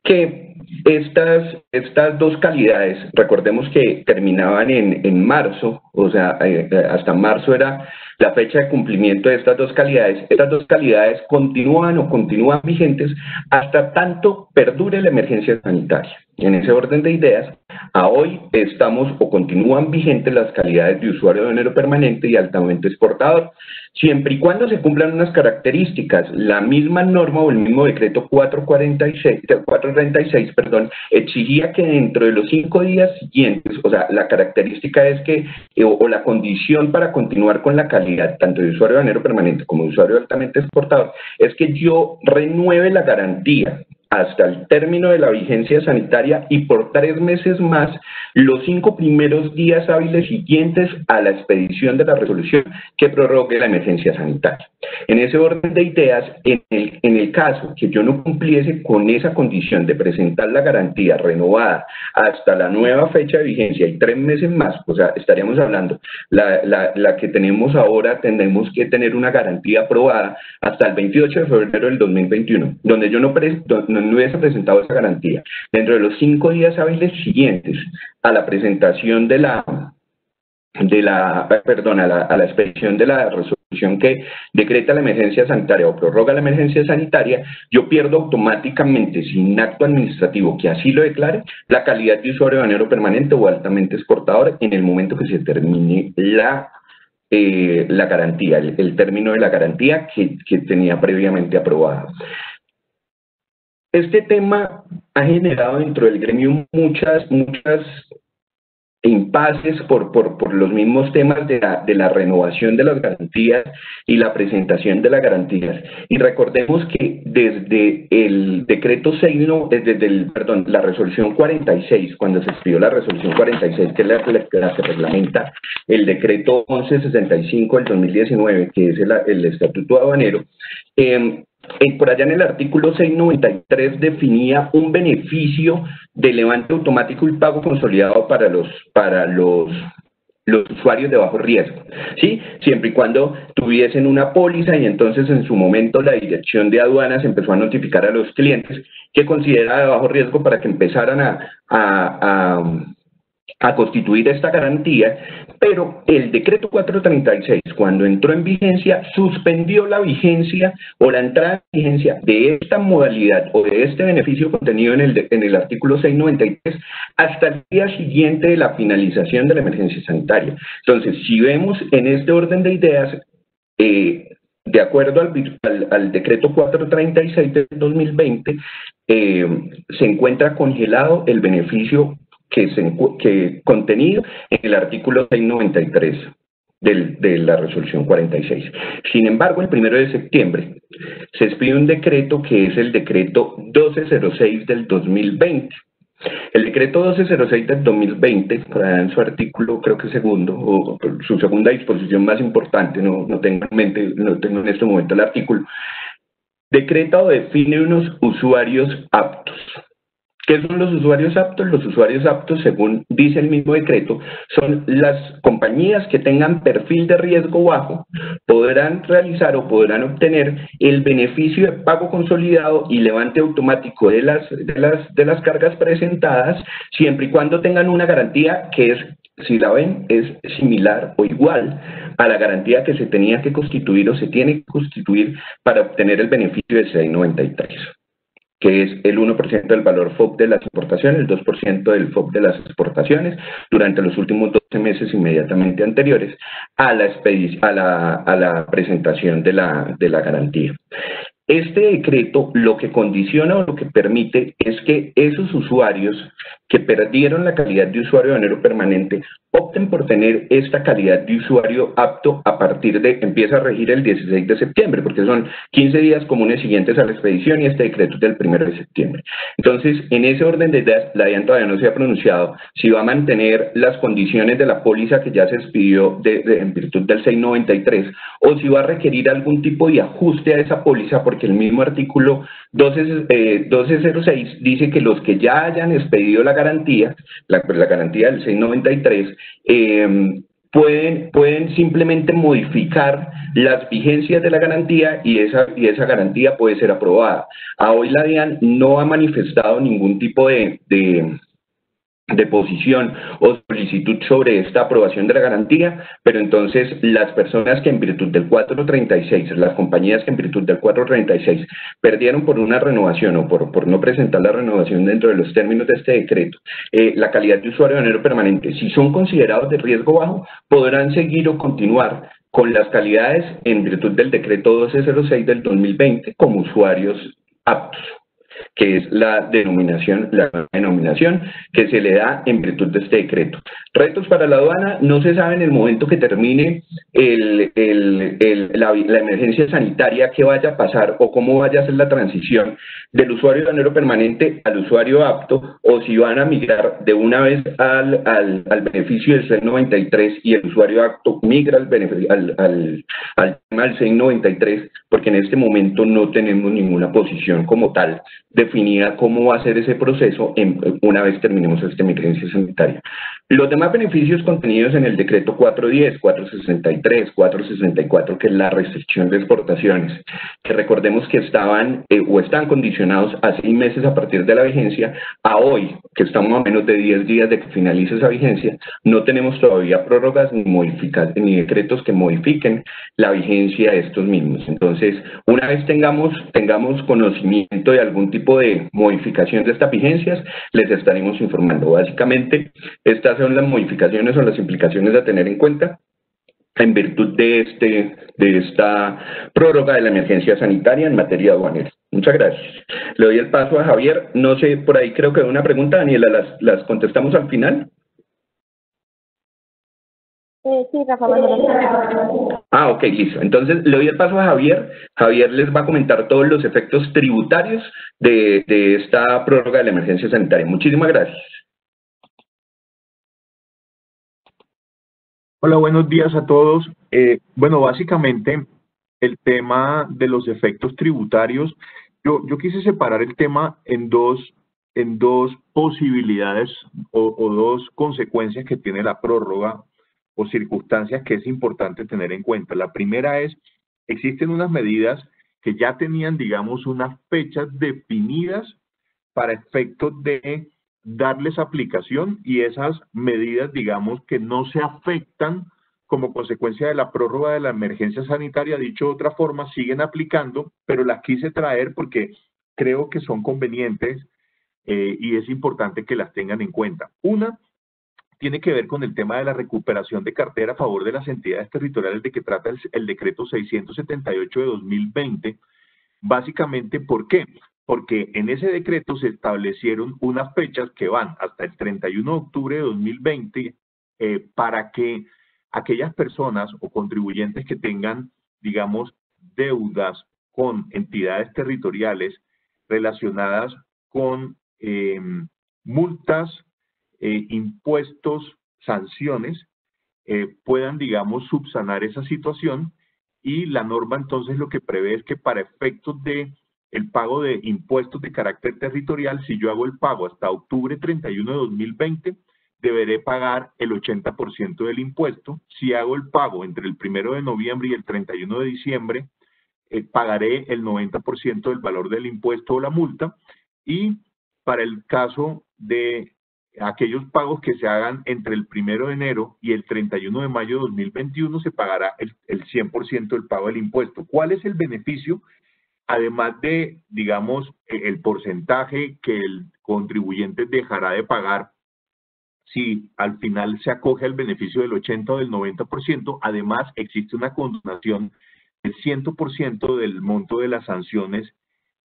E: que estas, estas dos calidades, recordemos que terminaban en, en marzo, o sea, eh, hasta marzo era la fecha de cumplimiento de estas dos calidades, estas dos calidades continúan o continúan vigentes hasta tanto perdure la emergencia sanitaria. En ese orden de ideas, a hoy estamos o continúan vigentes las calidades de usuario de dinero permanente y altamente exportador, siempre y cuando se cumplan unas características. La misma norma o el mismo decreto 446, 436 perdón, exigía que dentro de los cinco días siguientes, o sea, la característica es que, eh, o, la condición para continuar con la calidad, tanto de usuario de dinero permanente como de usuario altamente exportador, es que yo renueve la garantía hasta el término de la vigencia sanitaria y por tres meses más los cinco primeros días hábiles siguientes a la expedición de la resolución que prorrogue la emergencia sanitaria. En ese orden de ideas, en el, en el caso que yo no cumpliese con esa condición de presentar la garantía renovada hasta la nueva fecha de vigencia y tres meses más, o sea, estaríamos hablando, la, la, la que tenemos ahora, tendremos que tener una garantía aprobada hasta el 28 de febrero del 2021, donde yo no, no no hubiese presentado esa garantía dentro de los cinco días hábiles siguientes a la presentación de la de la, perdón, a la, a la expedición de la resolución que decreta la emergencia sanitaria o prorroga la emergencia sanitaria, yo pierdo automáticamente, sin acto administrativo que así lo declare, la calidad de usuario de banero permanente o altamente exportador en el momento que se termine la, eh, la garantía, el, el, término de la garantía que, que tenía previamente aprobada. Este tema ha generado dentro del gremio muchas, muchas impases por, por, por, los mismos temas de la, de la renovación de las garantías y la presentación de las garantías. Y recordemos que desde el decreto 6, desde el, perdón, la resolución 46, cuando se escribió la resolución 46, que es la, que reglamenta el decreto 1165 del 2019, que es el, el estatuto aduanero, eh, por allá en el artículo 693 definía un beneficio de levante automático y pago consolidado para los, para los usuarios de bajo riesgo, ¿sí? Siempre y cuando tuviesen una póliza y entonces en su momento la dirección de aduanas empezó a notificar a los clientes que consideraba de bajo riesgo para que empezaran a, a a constituir esta garantía, pero el decreto 436, cuando entró en vigencia, suspendió la vigencia o la entrada en vigencia de esta modalidad o de este beneficio contenido en el, en el artículo 693 hasta el día siguiente de la finalización de la emergencia sanitaria. Entonces, si vemos en este orden de ideas, eh, de acuerdo al, al, decreto 436 del 2020, eh, se encuentra congelado el beneficio que, se, contenido en el artículo 693 del, de la resolución 46. Sin embargo, el primero de septiembre se expide un decreto que es el decreto 1206 del 2020. El decreto 1206 del 2020, en su artículo, creo que segundo, o su segunda disposición más importante, no, no tengo en mente, no tengo en este momento el artículo, decreta o define unos usuarios aptos. ¿Qué son los usuarios aptos? Los usuarios aptos, según dice el mismo decreto, son las compañías que tengan perfil de riesgo bajo, podrán realizar o podrán obtener el beneficio de pago consolidado y levante automático de las, de las, cargas presentadas, siempre y cuando tengan una garantía que es, si la ven, es similar o igual a la garantía que se tenía que constituir o se tiene que constituir para obtener el beneficio de 693 que es el 1% del valor FOB de las importaciones, el 2% del FOB de las exportaciones durante los últimos 12 meses inmediatamente anteriores a la, presentación de la, garantía. Este decreto lo que condiciona o lo que permite es que esos usuarios que perdieron la calidad de usuario de enero permanente opten por tener esta calidad de usuario apto a partir de, empieza a regir el 16 de septiembre, porque son 15 días comunes siguientes a la expedición y este decreto es del 1 de septiembre. Entonces, en ese orden de ideas, la DIAN todavía no se ha pronunciado si va a mantener las condiciones de la póliza que ya se expidió en virtud del 693 o si va a requerir algún tipo de ajuste a esa póliza, porque el mismo artículo 12, 1206 eh, dice que los que ya hayan expedido la garantía, la, la garantía del 693, eh, pueden, pueden simplemente modificar las vigencias de la garantía y esa, y esa garantía puede ser aprobada. A hoy la DIAN no ha manifestado ningún tipo de de posición o solicitud sobre esta aprobación de la garantía, pero entonces las personas que en virtud del 436, las compañías que en virtud del 436 perdieron por una renovación o por, por no presentar la renovación dentro de los términos de este decreto, eh, la calidad de usuario de enero permanente, si son considerados de riesgo bajo, podrán seguir o continuar con las calidades en virtud del decreto 1206 del 2020 como usuarios aptos que es la denominación, la denominación que se le da en virtud de este decreto. Retos para la aduana, no se sabe en el momento que termine el, la, emergencia sanitaria qué vaya a pasar o cómo vaya a ser la transición del usuario de anero permanente al usuario apto o si van a migrar de una vez al, al, al beneficio del 693 y el usuario apto migra al, al, al, al 693 porque en este momento no tenemos ninguna posición como tal definida cómo va a ser ese proceso en, una vez terminemos esta emergencia sanitaria. Los demás beneficios contenidos en el decreto 410, 463, 464, que es la restricción de exportaciones, que recordemos que estaban eh, o están condicionados a seis meses a partir de la vigencia, a hoy, que estamos a menos de 10 días de que finalice esa vigencia, no tenemos todavía prórrogas ni, ni decretos que modifiquen la vigencia de estos mismos. Entonces, una vez tengamos, tengamos conocimiento de algún tipo de modificación de estas vigencias, les estaremos informando. Básicamente, estas son las modificaciones o las implicaciones a tener en cuenta en virtud de, este, de esta prórroga de la emergencia sanitaria en materia aduanera. Muchas gracias. Le doy el paso a Javier. No sé, por ahí creo que hay una pregunta, Daniela, ¿las, las contestamos al final?
A: Eh, sí, Rafa.
E: Ah, ok, listo. Entonces le doy el paso a Javier. Javier les va a comentar todos los efectos tributarios de, de esta prórroga de la emergencia sanitaria. Muchísimas gracias.
F: Hola, buenos días a todos. Eh, bueno, básicamente el tema de los efectos tributarios, yo, yo quise separar el tema en dos, en dos posibilidades o, o dos consecuencias que tiene la prórroga o circunstancias que es importante tener en cuenta. La primera es, existen unas medidas que ya tenían, digamos, unas fechas definidas para efectos de darles aplicación y esas medidas, digamos, que no se afectan como consecuencia de la prórroga de la emergencia sanitaria, dicho de otra forma, siguen aplicando, pero las quise traer porque creo que son convenientes eh, y es importante que las tengan en cuenta. Una tiene que ver con el tema de la recuperación de cartera a favor de las entidades territoriales de que trata el, el decreto 678 de 2020. Básicamente, ¿por qué? Porque en ese decreto se establecieron unas fechas que van hasta el 31 de octubre de 2020 eh, para que aquellas personas o contribuyentes que tengan, digamos, deudas con entidades territoriales relacionadas con eh, multas eh, impuestos, sanciones, eh, puedan, digamos, subsanar esa situación. Y la norma entonces lo que prevé es que para efectos de el pago de impuestos de carácter territorial, si yo hago el pago hasta octubre 31 de 2020, deberé pagar el 80% del impuesto. Si hago el pago entre el 1 de noviembre y el 31 de diciembre, eh, pagaré el 90% del valor del impuesto o la multa. Y para el caso de aquellos pagos que se hagan entre el primero de enero y el 31 de mayo de 2021 se pagará el, el 100% del pago del impuesto. ¿Cuál es el beneficio? Además de, digamos, e, el porcentaje que el contribuyente dejará de pagar si al final se acoge al beneficio del 80 o del 90%, además existe una condonación del 100% del monto de las sanciones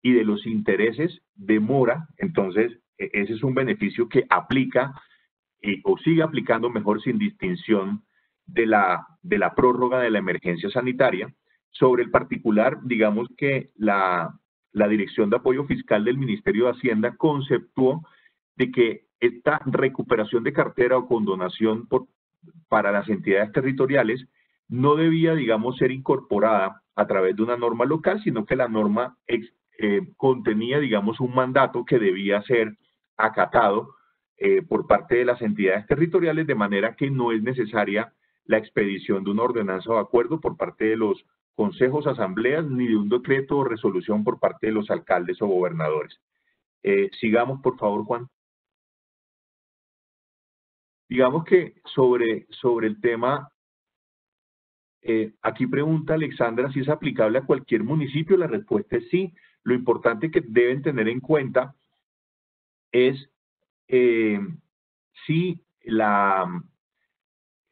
F: y de los intereses de mora, entonces e, ese es un beneficio que aplica y, o sigue aplicando mejor sin distinción de la, de la prórroga de la emergencia sanitaria. Sobre el particular, digamos que la, la Dirección de Apoyo Fiscal del Ministerio de Hacienda conceptuó de que esta recuperación de cartera o condonación por, para las entidades territoriales no debía, digamos, ser incorporada a través de una norma local, sino que la norma eh, contenía, digamos, un mandato que debía ser acatado eh, por parte de las entidades territoriales, de manera que no es necesaria la expedición de una ordenanza o acuerdo por parte de los consejos, asambleas, ni de un decreto o resolución por parte de los alcaldes o gobernadores. Eh, sigamos, por favor, Juan. Digamos que sobre, sobre el tema, eh, aquí pregunta Alexandra si es aplicable a cualquier municipio. La respuesta es sí. Lo importante que deben tener en cuenta es eh, si, la,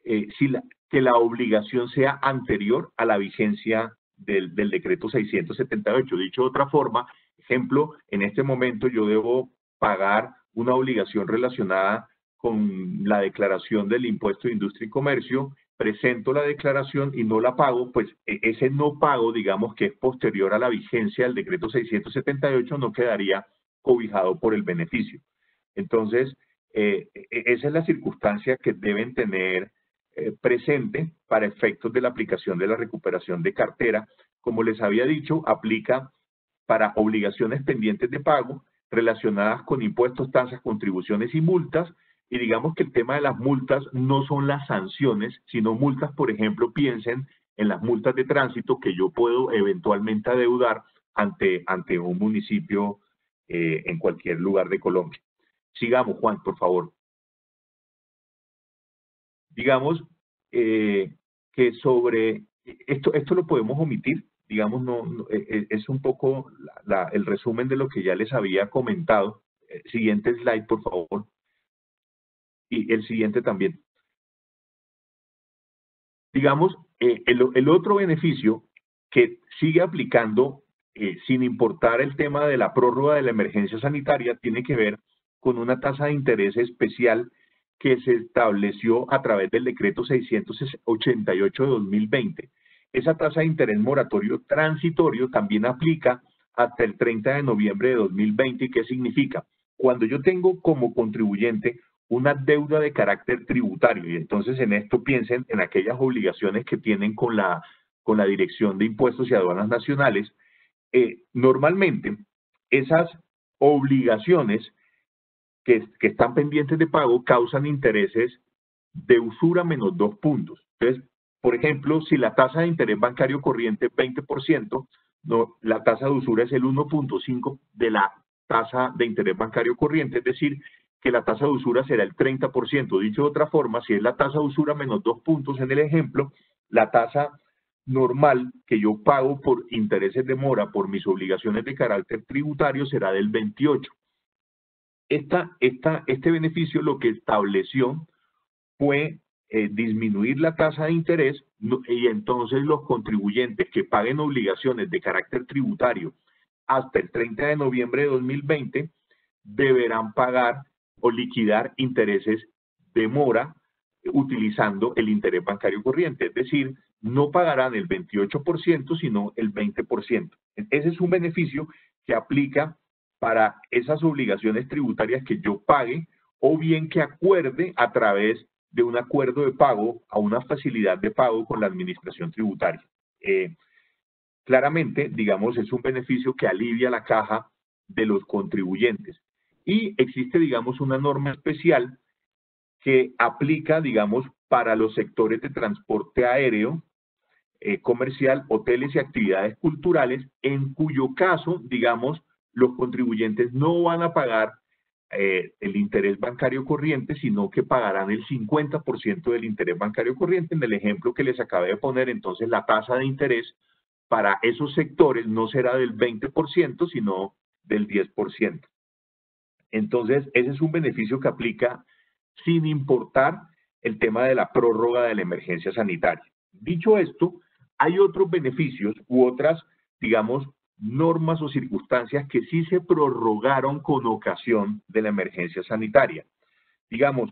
F: si la, que la obligación sea anterior a la vigencia del, decreto 678. Dicho de otra forma, ejemplo, en este momento yo debo pagar una obligación relacionada con la declaración del impuesto de industria y comercio, presento la declaración y no la pago, pues e, ese no pago, digamos que es posterior a la vigencia del decreto 678, no quedaría cobijado por el beneficio. Entonces, eh, e, esa es la circunstancia que deben tener eh, presente para efectos de la aplicación de la recuperación de cartera. Como les había dicho, aplica para obligaciones pendientes de pago relacionadas con impuestos, tasas, contribuciones y multas. Y digamos que el tema de las multas no son las sanciones, sino multas, por ejemplo, piensen en las multas de tránsito que yo puedo eventualmente adeudar ante, ante un municipio eh, en cualquier lugar de Colombia. Sigamos, Juan, por favor. Digamos eh, que sobre esto, esto lo podemos omitir, digamos, no, no e, e, es un poco el resumen de lo que ya les había comentado. Eh, siguiente slide, por favor. Y el siguiente también. digamos, eh, el, otro beneficio que sigue aplicando eh, sin importar el tema de la prórroga de la emergencia sanitaria tiene que ver con una tasa de interés especial que se estableció a través del decreto 688 de 2020. Esa tasa de interés moratorio transitorio también aplica hasta el 30 de noviembre de 2020. ¿Qué significa? Cuando yo tengo como contribuyente una deuda de carácter tributario, y entonces en esto piensen en aquellas obligaciones que tienen con la, con la Dirección de Impuestos y Aduanas Nacionales, eh, normalmente esas obligaciones que, están pendientes de pago causan intereses de usura menos dos puntos. Entonces, por ejemplo, si la tasa de interés bancario corriente es 20%, no, la tasa de usura es el 1.5 de la tasa de interés bancario corriente, es decir, que la tasa de usura será el 30%. Dicho de otra forma, si es la tasa de usura menos dos puntos en el ejemplo, la tasa normal que yo pago por intereses de mora por mis obligaciones de carácter tributario será del 28. Esta, esta, este beneficio lo que estableció fue eh, disminuir la tasa de interés y entonces los contribuyentes que paguen obligaciones de carácter tributario hasta el 30 de noviembre de 2020 deberán pagar o liquidar intereses de mora utilizando el interés bancario corriente, es decir, no pagarán el 28%, sino el 20%. Ese es un beneficio que aplica para esas obligaciones tributarias que yo pague o bien que acuerde a través de un acuerdo de pago a una facilidad de pago con la administración tributaria. Eh, claramente, digamos, es un beneficio que alivia la caja de los contribuyentes. Y existe, digamos, una norma especial que aplica, digamos, para los sectores de transporte aéreo, eh, comercial, hoteles y actividades culturales, en cuyo caso, digamos, los contribuyentes no van a pagar eh, el interés bancario corriente, sino que pagarán el 50% del interés bancario corriente. En el ejemplo que les acabé de poner, entonces la tasa de interés para esos sectores no será del 20%, sino del 10%. Entonces, ese es un beneficio que aplica sin importar el tema de la prórroga de la emergencia sanitaria. Dicho esto, hay otros beneficios u otras, digamos, normas o circunstancias que sí se prorrogaron con ocasión de la emergencia sanitaria. Digamos,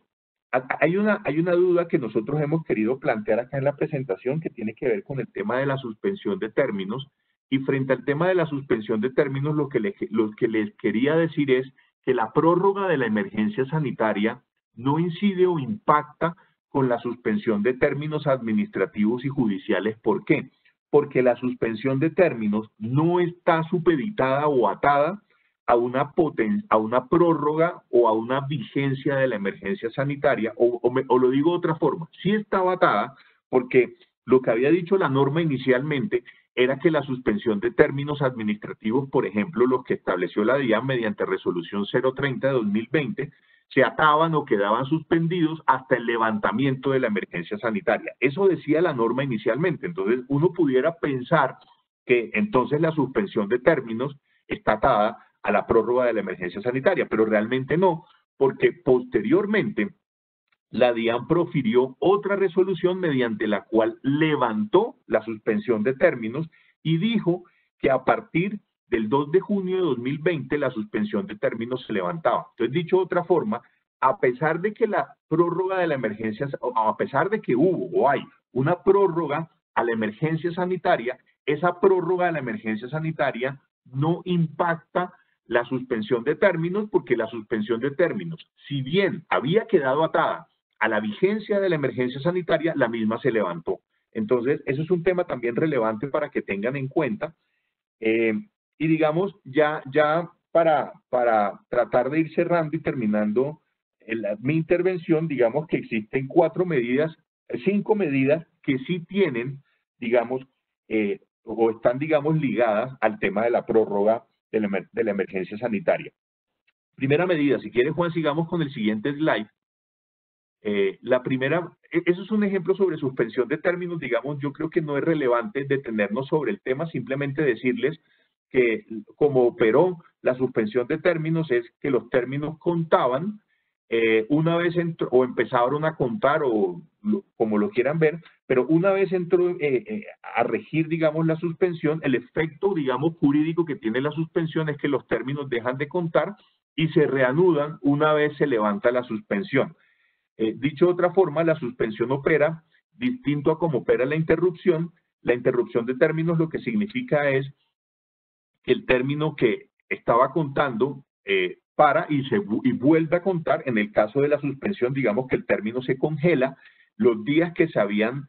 F: hay una, hay una duda que nosotros hemos querido plantear acá en la presentación que tiene que ver con el tema de la suspensión de términos. Y frente al tema de la suspensión de términos, lo que, lo que les quería decir es que la prórroga de la emergencia sanitaria no incide o impacta con la suspensión de términos administrativos y judiciales. ¿Por qué? Porque la suspensión de términos no está supeditada o atada a una, a una prórroga o a una vigencia de la emergencia sanitaria, o, o, lo digo de otra forma, sí estaba atada porque lo que había dicho la norma inicialmente era que la suspensión de términos administrativos, por ejemplo, los que estableció la DIAN mediante resolución 030 de 2020, se ataban o quedaban suspendidos hasta el levantamiento de la emergencia sanitaria. Eso decía la norma inicialmente. Entonces, uno pudiera pensar que entonces la suspensión de términos está atada a la prórroga de la emergencia sanitaria, pero realmente no, porque posteriormente la DIAN profirió otra resolución mediante la cual levantó la suspensión de términos y dijo que a partir del 2 de junio de 2020 la suspensión de términos se levantaba. Entonces, dicho de otra forma, a pesar de que la prórroga de la emergencia, a pesar de que hubo o hay una prórroga a la emergencia sanitaria, esa prórroga de la emergencia sanitaria no impacta la suspensión de términos porque la suspensión de términos, si bien había quedado atada a la vigencia de la emergencia sanitaria, la misma se levantó. Entonces, eso es un tema también relevante para que tengan en cuenta. Eh, y digamos, ya, ya para, para tratar de ir cerrando y terminando mi intervención, digamos que existen cuatro medidas, cinco medidas que sí tienen, digamos, eh, o están, digamos, ligadas al tema de la prórroga de la, de la emergencia sanitaria. Primera medida, si quiere Juan, sigamos con el siguiente slide. Eh, la primera, e, eso es un ejemplo sobre suspensión de términos, digamos, yo creo que no es relevante detenernos sobre el tema, simplemente decirles que como operó la suspensión de términos es que los términos contaban eh, una vez o empezaron a contar o como lo quieran ver, pero una vez entró eh, eh, a regir, digamos, la suspensión, el efecto, digamos, jurídico que tiene la suspensión es que los términos dejan de contar y se reanudan una vez se levanta la suspensión. Dicho de otra forma, la suspensión opera distinto a como opera la interrupción. La interrupción de términos lo que significa es el término que estaba contando eh, para y, se, y vuelve a contar. En el caso de la suspensión, digamos que el término se congela. Los días que se habían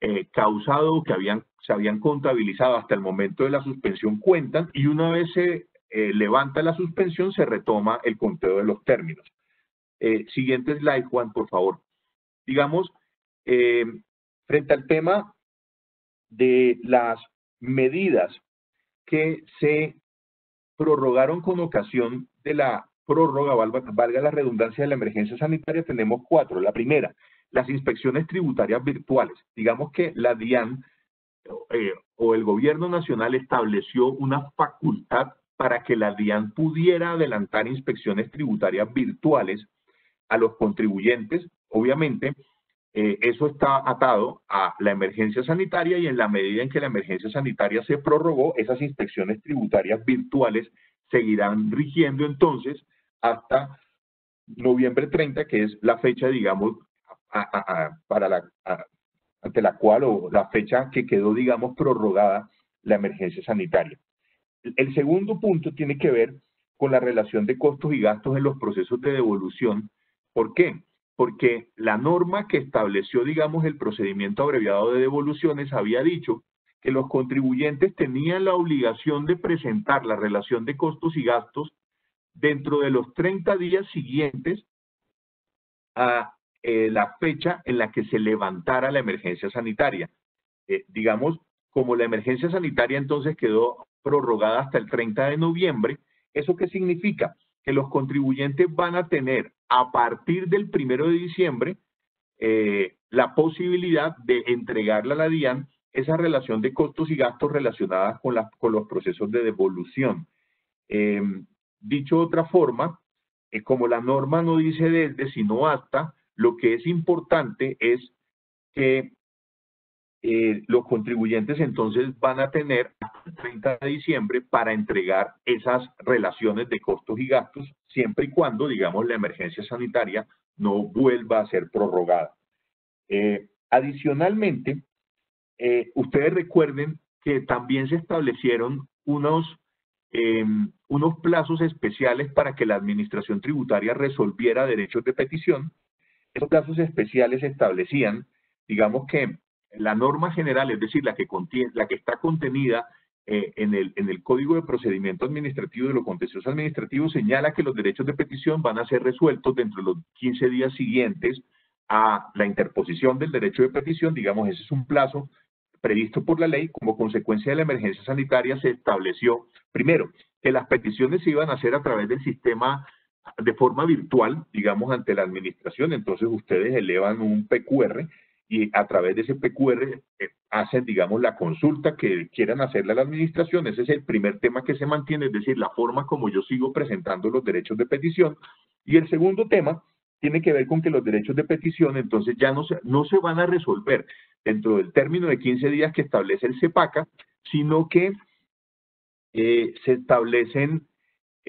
F: eh, causado que habían, se habían contabilizado hasta el momento de la suspensión cuentan y una vez se eh, levanta la suspensión se retoma el conteo de los términos. Eh, siguiente slide, Juan, por favor. Digamos, frente al tema de las medidas que se prorrogaron con ocasión de la prórroga, valga la redundancia de la emergencia sanitaria, tenemos cuatro. La primera, las inspecciones tributarias virtuales. Digamos que la DIAN eh, o el gobierno nacional estableció una facultad para que la DIAN pudiera adelantar inspecciones tributarias virtuales a los contribuyentes. Obviamente, eh, eso está atado a la emergencia sanitaria y en la medida en que la emergencia sanitaria se prorrogó, esas inspecciones tributarias virtuales seguirán rigiendo entonces hasta noviembre 30, que es la fecha, digamos, para la, ante la cual o la fecha que quedó, digamos, prorrogada la emergencia sanitaria. El segundo punto tiene que ver con la relación de costos y gastos en los procesos de devolución. ¿Por qué? Porque la norma que estableció, digamos, el procedimiento abreviado de devoluciones había dicho que los contribuyentes tenían la obligación de presentar la relación de costos y gastos dentro de los 30 días siguientes a eh, la fecha en la que se levantara la emergencia sanitaria. Eh, digamos, como la emergencia sanitaria entonces quedó prorrogada hasta el 30 de noviembre, ¿eso qué significa? Que los contribuyentes van a tener a partir del 1 de diciembre eh, la posibilidad de entregarle a la DIAN esa relación de costos y gastos relacionadas con, con los procesos de devolución. dicho de otra forma, como la norma no dice desde, sino hasta, lo que es importante es que eh, los contribuyentes entonces van a tener hasta el 30 de diciembre para entregar esas relaciones de costos y gastos, siempre y cuando, digamos, la emergencia sanitaria no vuelva a ser prorrogada. Eh, adicionalmente, eh, ustedes recuerden que también se establecieron unos, em, unos plazos especiales para que la administración tributaria resolviera derechos de petición esos casos especiales establecían, digamos que la norma general, es decir, la que, contiene, la que está contenida eh, en, el, en el Código de Procedimiento Administrativo de lo Contencioso Administrativo, señala que los derechos de petición van a ser resueltos dentro de los 15 días siguientes a la interposición del derecho de petición. Digamos, ese es un plazo previsto por la ley. Como consecuencia de la emergencia sanitaria se estableció, primero, que las peticiones se iban a hacer a través del sistema de forma virtual, digamos, ante la administración. Entonces ustedes elevan un PQR y a través de ese PQR eh, hacen, digamos, la consulta que quieran hacerle a la administración. Ese es el primer tema que se mantiene, es decir, la forma como yo sigo presentando los derechos de petición. Y el segundo tema tiene que ver con que los derechos de petición entonces ya no se, no se van a resolver dentro del término de 15 días que establece el CEPACA, sino que eh, se establecen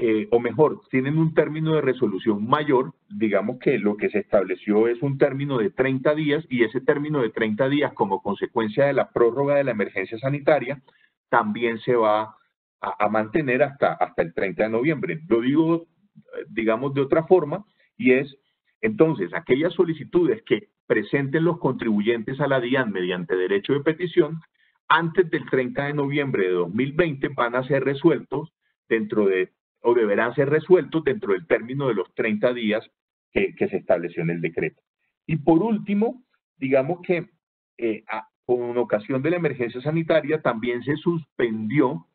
F: eh, o mejor, tienen un término de resolución mayor, digamos que lo que se estableció es un término de 30 días y ese término de 30 días como consecuencia de la prórroga de la emergencia sanitaria también se va a, mantener hasta, hasta el 30 de noviembre. Lo digo, digamos, de otra forma y es, entonces, aquellas solicitudes que presenten los contribuyentes a la DIAN mediante derecho de petición, antes del 30 de noviembre de 2020 van a ser resueltos dentro de o deberán ser resueltos dentro del término de los 30 días que, se estableció en el decreto. Y por último, digamos que eh, con ocasión de la emergencia sanitaria también se suspendió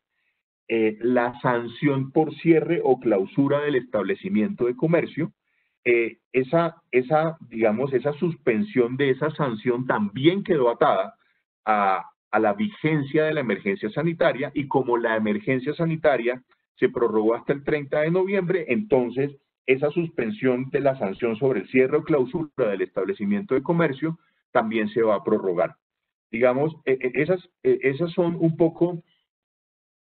F: eh, la sanción por cierre o clausura del establecimiento de comercio. Eh, esa, esa, digamos, esa suspensión de esa sanción también quedó atada a, a la vigencia de la emergencia sanitaria y como la emergencia sanitaria se prorrogó hasta el 30 de noviembre, entonces esa suspensión de la sanción sobre el cierre o clausura del establecimiento de comercio también se va a prorrogar. digamos, e, e, esas, e, esas son un poco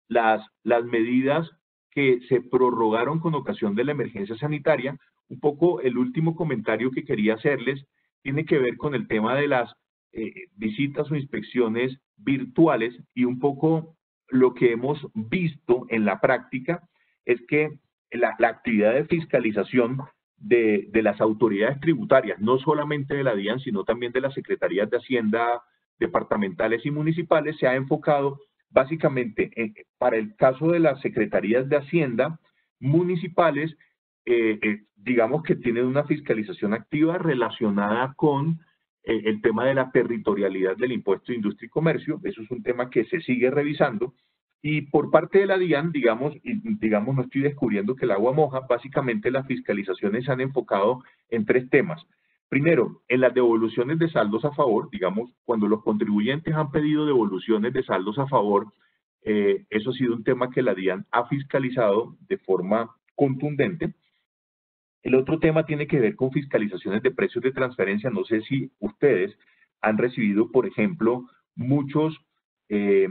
F: las, las medidas que se prorrogaron con ocasión de la emergencia sanitaria. Un poco el último comentario que quería hacerles tiene que ver con el tema de las eh, visitas o inspecciones virtuales y un poco lo que hemos visto en la práctica es que la, actividad de fiscalización de, las autoridades tributarias, no solamente de la DIAN, sino también de las secretarías de Hacienda departamentales y municipales, se ha enfocado básicamente para el caso de las secretarías de Hacienda municipales, eh, eh, digamos que tienen una fiscalización activa relacionada con eh, el tema de la territorialidad del impuesto de industria y comercio. Eso es un tema que se sigue revisando. Y por parte de la DIAN, digamos, digamos, no estoy descubriendo que el agua moja, básicamente las fiscalizaciones se han enfocado en tres temas. Primero, en las devoluciones de saldos a favor, digamos, cuando los contribuyentes han pedido devoluciones de saldos a favor, eh, eso ha sido un tema que la DIAN ha fiscalizado de forma contundente. El otro tema tiene que ver con fiscalizaciones de precios de transferencia. No sé si ustedes han recibido, por ejemplo, muchos, eh,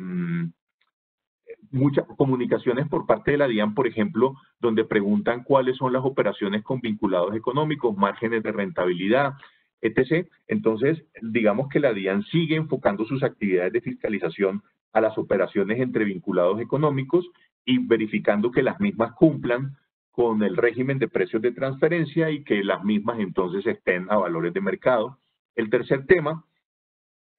F: muchas comunicaciones por parte de la DIAN, por ejemplo, donde preguntan cuáles son las operaciones con vinculados económicos, márgenes de rentabilidad, etc. Entonces, digamos que la DIAN sigue enfocando sus actividades de fiscalización a las operaciones entre vinculados económicos y verificando que las mismas cumplan con el régimen de precios de transferencia y que las mismas entonces estén a valores de mercado. El tercer tema,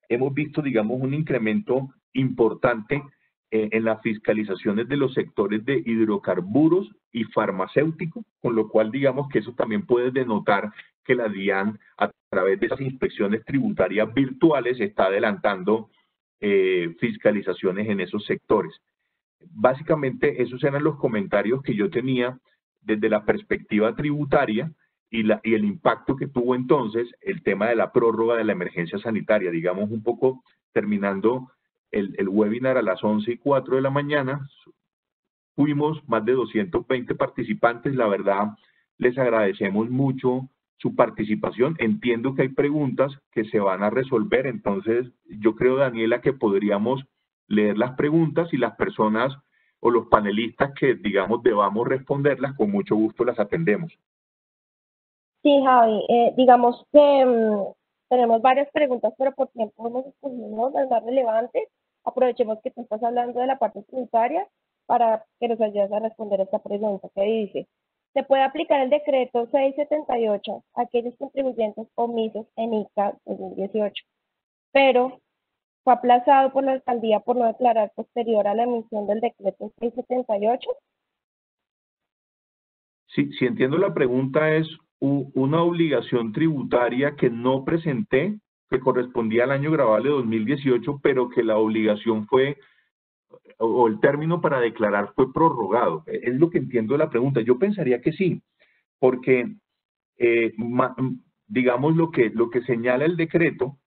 F: hemos visto, digamos, un incremento importante eh, en las fiscalizaciones de los sectores de hidrocarburos y farmacéuticos, con lo cual digamos que eso también puede denotar que la DIAN a través de esas inspecciones tributarias virtuales está adelantando eh, fiscalizaciones en esos sectores. Básicamente esos eran los comentarios que yo tenía desde la perspectiva tributaria y, la, y el impacto que tuvo entonces el tema de la prórroga de la emergencia sanitaria, digamos un poco terminando el, webinar a las 11 y 4 de la mañana. Fuimos más de 220 participantes. La verdad, les agradecemos mucho su participación. Entiendo que hay preguntas que se van a resolver. Entonces, yo creo, Daniela, que podríamos leer las preguntas y las personas o los panelistas que, digamos, debamos responderlas, con mucho gusto las atendemos.
A: Sí, Javi, eh, digamos que mm, tenemos varias preguntas, pero por tiempo hemos escogido las relevantes aprovechemos que tú estás hablando de la parte tributaria para que nos ayudes a responder esta pregunta que dice, ¿se puede aplicar el decreto 678 a aquellos contribuyentes omisos en ICA 2018? Pero fue aplazado por la alcaldía por no declarar posterior a la emisión del decreto 678.
F: Sí, si entiendo la pregunta es una obligación tributaria que no presenté que correspondía al año grabable 2018, pero que la obligación fue, o el término para declarar fue prorrogado. E, es lo que entiendo la pregunta. Yo pensaría que sí, porque, eh, digamos, lo que, lo que señala el decreto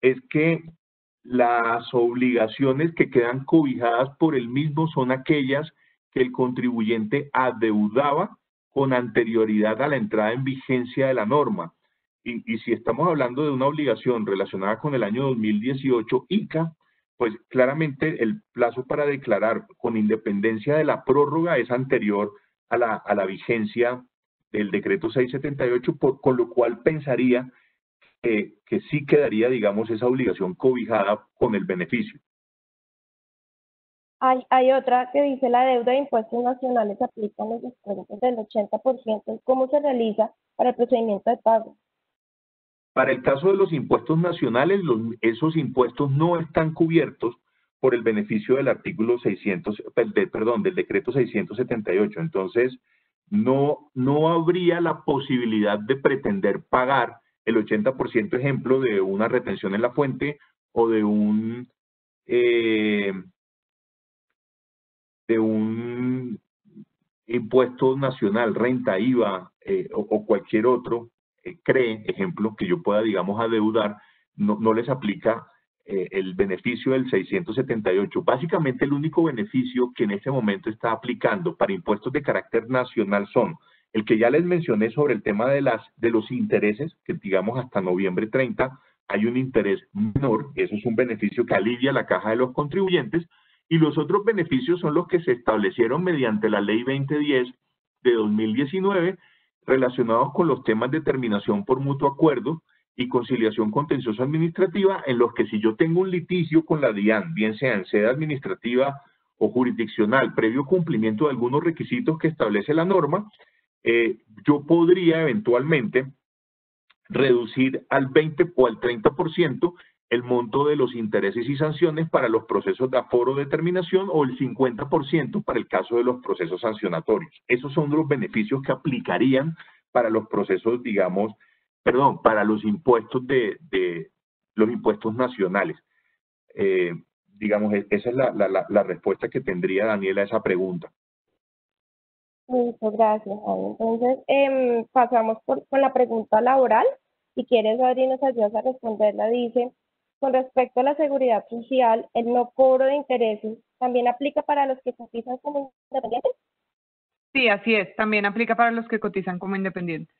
F: es que las obligaciones que quedan cobijadas por el mismo son aquellas que el contribuyente adeudaba con anterioridad a la entrada en vigencia de la norma. Y, si estamos hablando de una obligación relacionada con el año 2018, ICA, pues claramente el plazo para declarar con independencia de la prórroga es anterior a la, a la vigencia del decreto 678, por, con lo cual pensaría que, que sí quedaría, digamos, esa obligación cobijada con el beneficio.
A: Hay, hay otra que dice la deuda de impuestos nacionales aplican los descuentos del 80%. ¿Cómo se realiza para el procedimiento de pago?
F: Para el caso de los impuestos nacionales, esos impuestos no están cubiertos por el beneficio del artículo 600, perdón, del decreto 678. Entonces, no, no habría la posibilidad de pretender pagar el 80% ejemplo de una retención en la fuente o de un eh, de un impuesto nacional, renta, IVA eh, o, cualquier otro cree, ejemplo, que yo pueda, digamos, adeudar, no, no les aplica eh, el beneficio del 678. Básicamente el único beneficio que en este momento está aplicando para impuestos de carácter nacional son el que ya les mencioné sobre el tema de, las, de los intereses, que digamos hasta noviembre 30 hay un interés menor, eso es un beneficio que alivia la caja de los contribuyentes, y los otros beneficios son los que se establecieron mediante la Ley 2010 de 2019 relacionados con los temas de terminación por mutuo acuerdo y conciliación contenciosa administrativa, en los que si yo tengo un litigio con la DIAN, bien sea en sede administrativa o jurisdiccional, previo cumplimiento de algunos requisitos que establece la norma, eh, yo podría eventualmente reducir al 20 o al 30% el monto de los intereses y sanciones para los procesos de aforo de terminación o el 50% para el caso de los procesos sancionatorios. Esos son los beneficios que aplicarían para los procesos, digamos, perdón, para los impuestos de, de los impuestos nacionales. Eh, digamos, e-, esa es la, la, la, respuesta que tendría Daniela a esa pregunta.
A: Muchas gracias, Entonces, eh, pasamos por, con la pregunta laboral. Si quieres, Adri, nos ayudas a responderla. Dice, con respecto a la seguridad social, el no cobro de intereses también aplica para los que cotizan como independientes.
C: Sí, así es, también aplica para los que cotizan como independientes.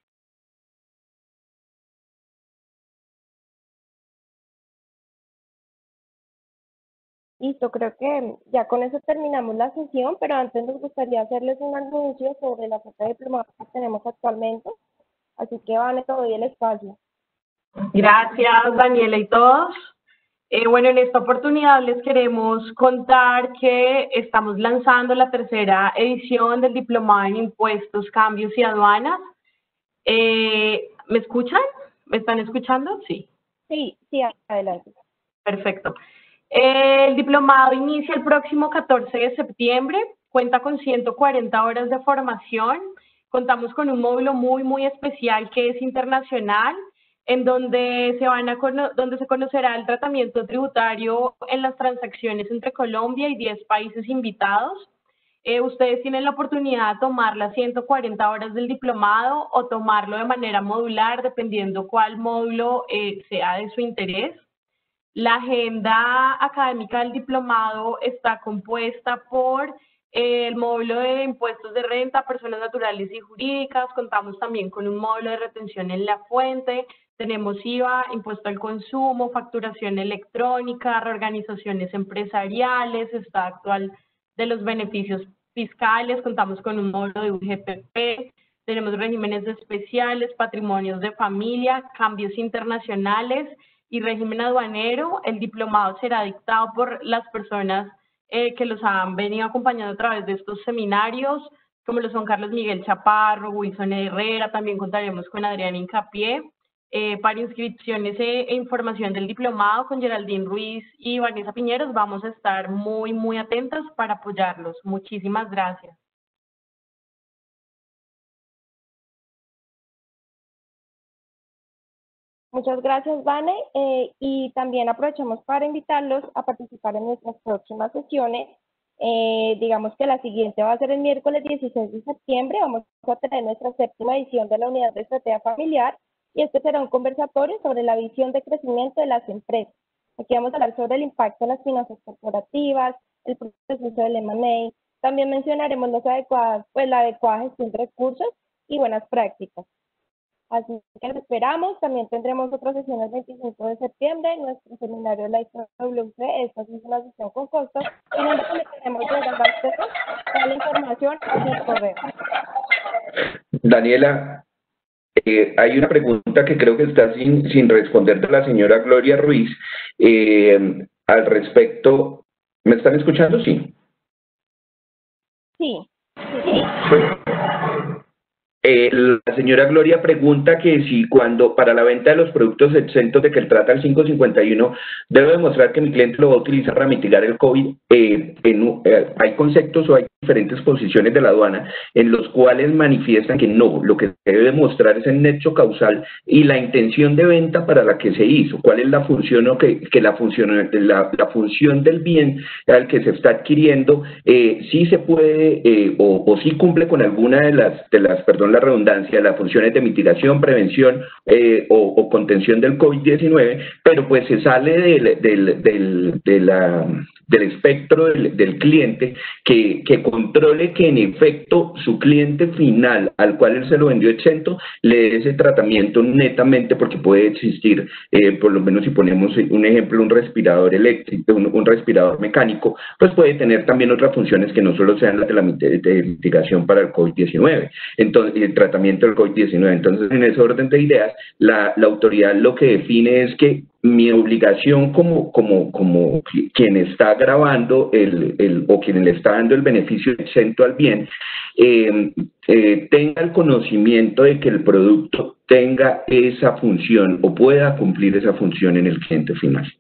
A: Listo, creo que ya con eso terminamos la sesión, pero antes nos gustaría hacerles un anuncio sobre la oferta de diplomática que tenemos actualmente. Así que, Vane, te doy el espacio.
G: Gracias, Daniela y todos. Eh, bueno, en esta oportunidad les queremos contar que estamos lanzando la tercera edición del Diplomado en Impuestos, Cambios y Aduanas. Eh, ¿Me escuchan? ¿Me están escuchando? Sí.
A: Sí, sí, adelante.
G: Perfecto. El diplomado inicia el próximo 14 de septiembre, cuenta con 140 horas de formación, contamos con un módulo muy, muy especial que es internacional, en donde se, van a donde se conocerá el tratamiento tributario en las transacciones entre Colombia y 10 países invitados. Eh, ustedes tienen la oportunidad de tomar las 140 horas del diplomado o tomarlo de manera modular, dependiendo cuál módulo eh, sea de su interés. La agenda académica del diplomado está compuesta por eh, el módulo de impuestos de renta, personas naturales y jurídicas. Contamos también con un módulo de retención en la fuente, tenemos IVA, impuesto al consumo, facturación electrónica, reorganizaciones empresariales, estado actual de los beneficios fiscales, contamos con un módulo de UGPP, tenemos regímenes especiales, patrimonios de familia, cambios internacionales y régimen aduanero. El diplomado será dictado por las personas eh, que los han venido acompañando a través de estos seminarios, como lo son Carlos Miguel Chaparro, Wilson Herrera, también contaremos con Adrián Incapié. Eh, para inscripciones e, e, información del diplomado con Geraldine Ruiz y Vanessa Piñeros. Vamos a estar muy, muy atentos para apoyarlos. Muchísimas gracias.
A: Muchas gracias, Vane. Eh, y también aprovechamos para invitarlos a participar en nuestras próximas sesiones. Eh, digamos que la siguiente va a ser el miércoles 16 de septiembre. Vamos a tener nuestra séptima edición de la Unidad de Estrategia Familiar y este será un conversatorio sobre la visión de crecimiento de las empresas. Aquí vamos a hablar sobre el impacto en las finanzas corporativas, el proceso del M&A, también mencionaremos los adecuadas, pues, la adecuada gestión de recursos y buenas prácticas. Así que esperamos. También tendremos otras sesiones el 25 de septiembre. Nuestro seminario la WC. Esta es una sesión con costo. Y donde tenemos toda la información en el correo.
E: Daniela, eh, hay una pregunta que creo que está sin, sin responder de la señora Gloria Ruiz eh, al respecto. ¿Me están escuchando?
A: Sí. Sí. sí.
E: Eh, la señora Gloria pregunta que si cuando para la venta de los productos exentos de que el trata el 551 debo demostrar que mi cliente lo va a utilizar para mitigar el COVID. Eh, eh, hay conceptos o hay diferentes posiciones de la aduana en los cuales manifiestan que no, lo que debe demostrar es el nexo causal y la intención de venta para la que se hizo, cuál es la función o que, que la, función, la, función del bien al que se está adquiriendo, si se puede o, o si cumple con alguna de las, de las perdón, la redundancia, las funciones de mitigación, prevención eh, o, o, contención del COVID-19, pero pues se sale del, del, del, de la del espectro del, cliente que, controle que en efecto su cliente final al cual él se lo vendió exento le dé ese tratamiento netamente porque puede existir, eh, por lo menos si ponemos un ejemplo, un respirador eléctrico, un, un, respirador mecánico, pues puede tener también otras funciones que no solo sean las de la mitigación para el COVID-19, entonces el tratamiento del COVID-19. Entonces, en ese orden de ideas, la, la autoridad lo que define es que mi obligación como, como, como quien está grabando el, el, o quien le está dando el beneficio exento al bien, eh, eh, tenga el conocimiento de que el producto tenga esa función o pueda cumplir esa función en el cliente final.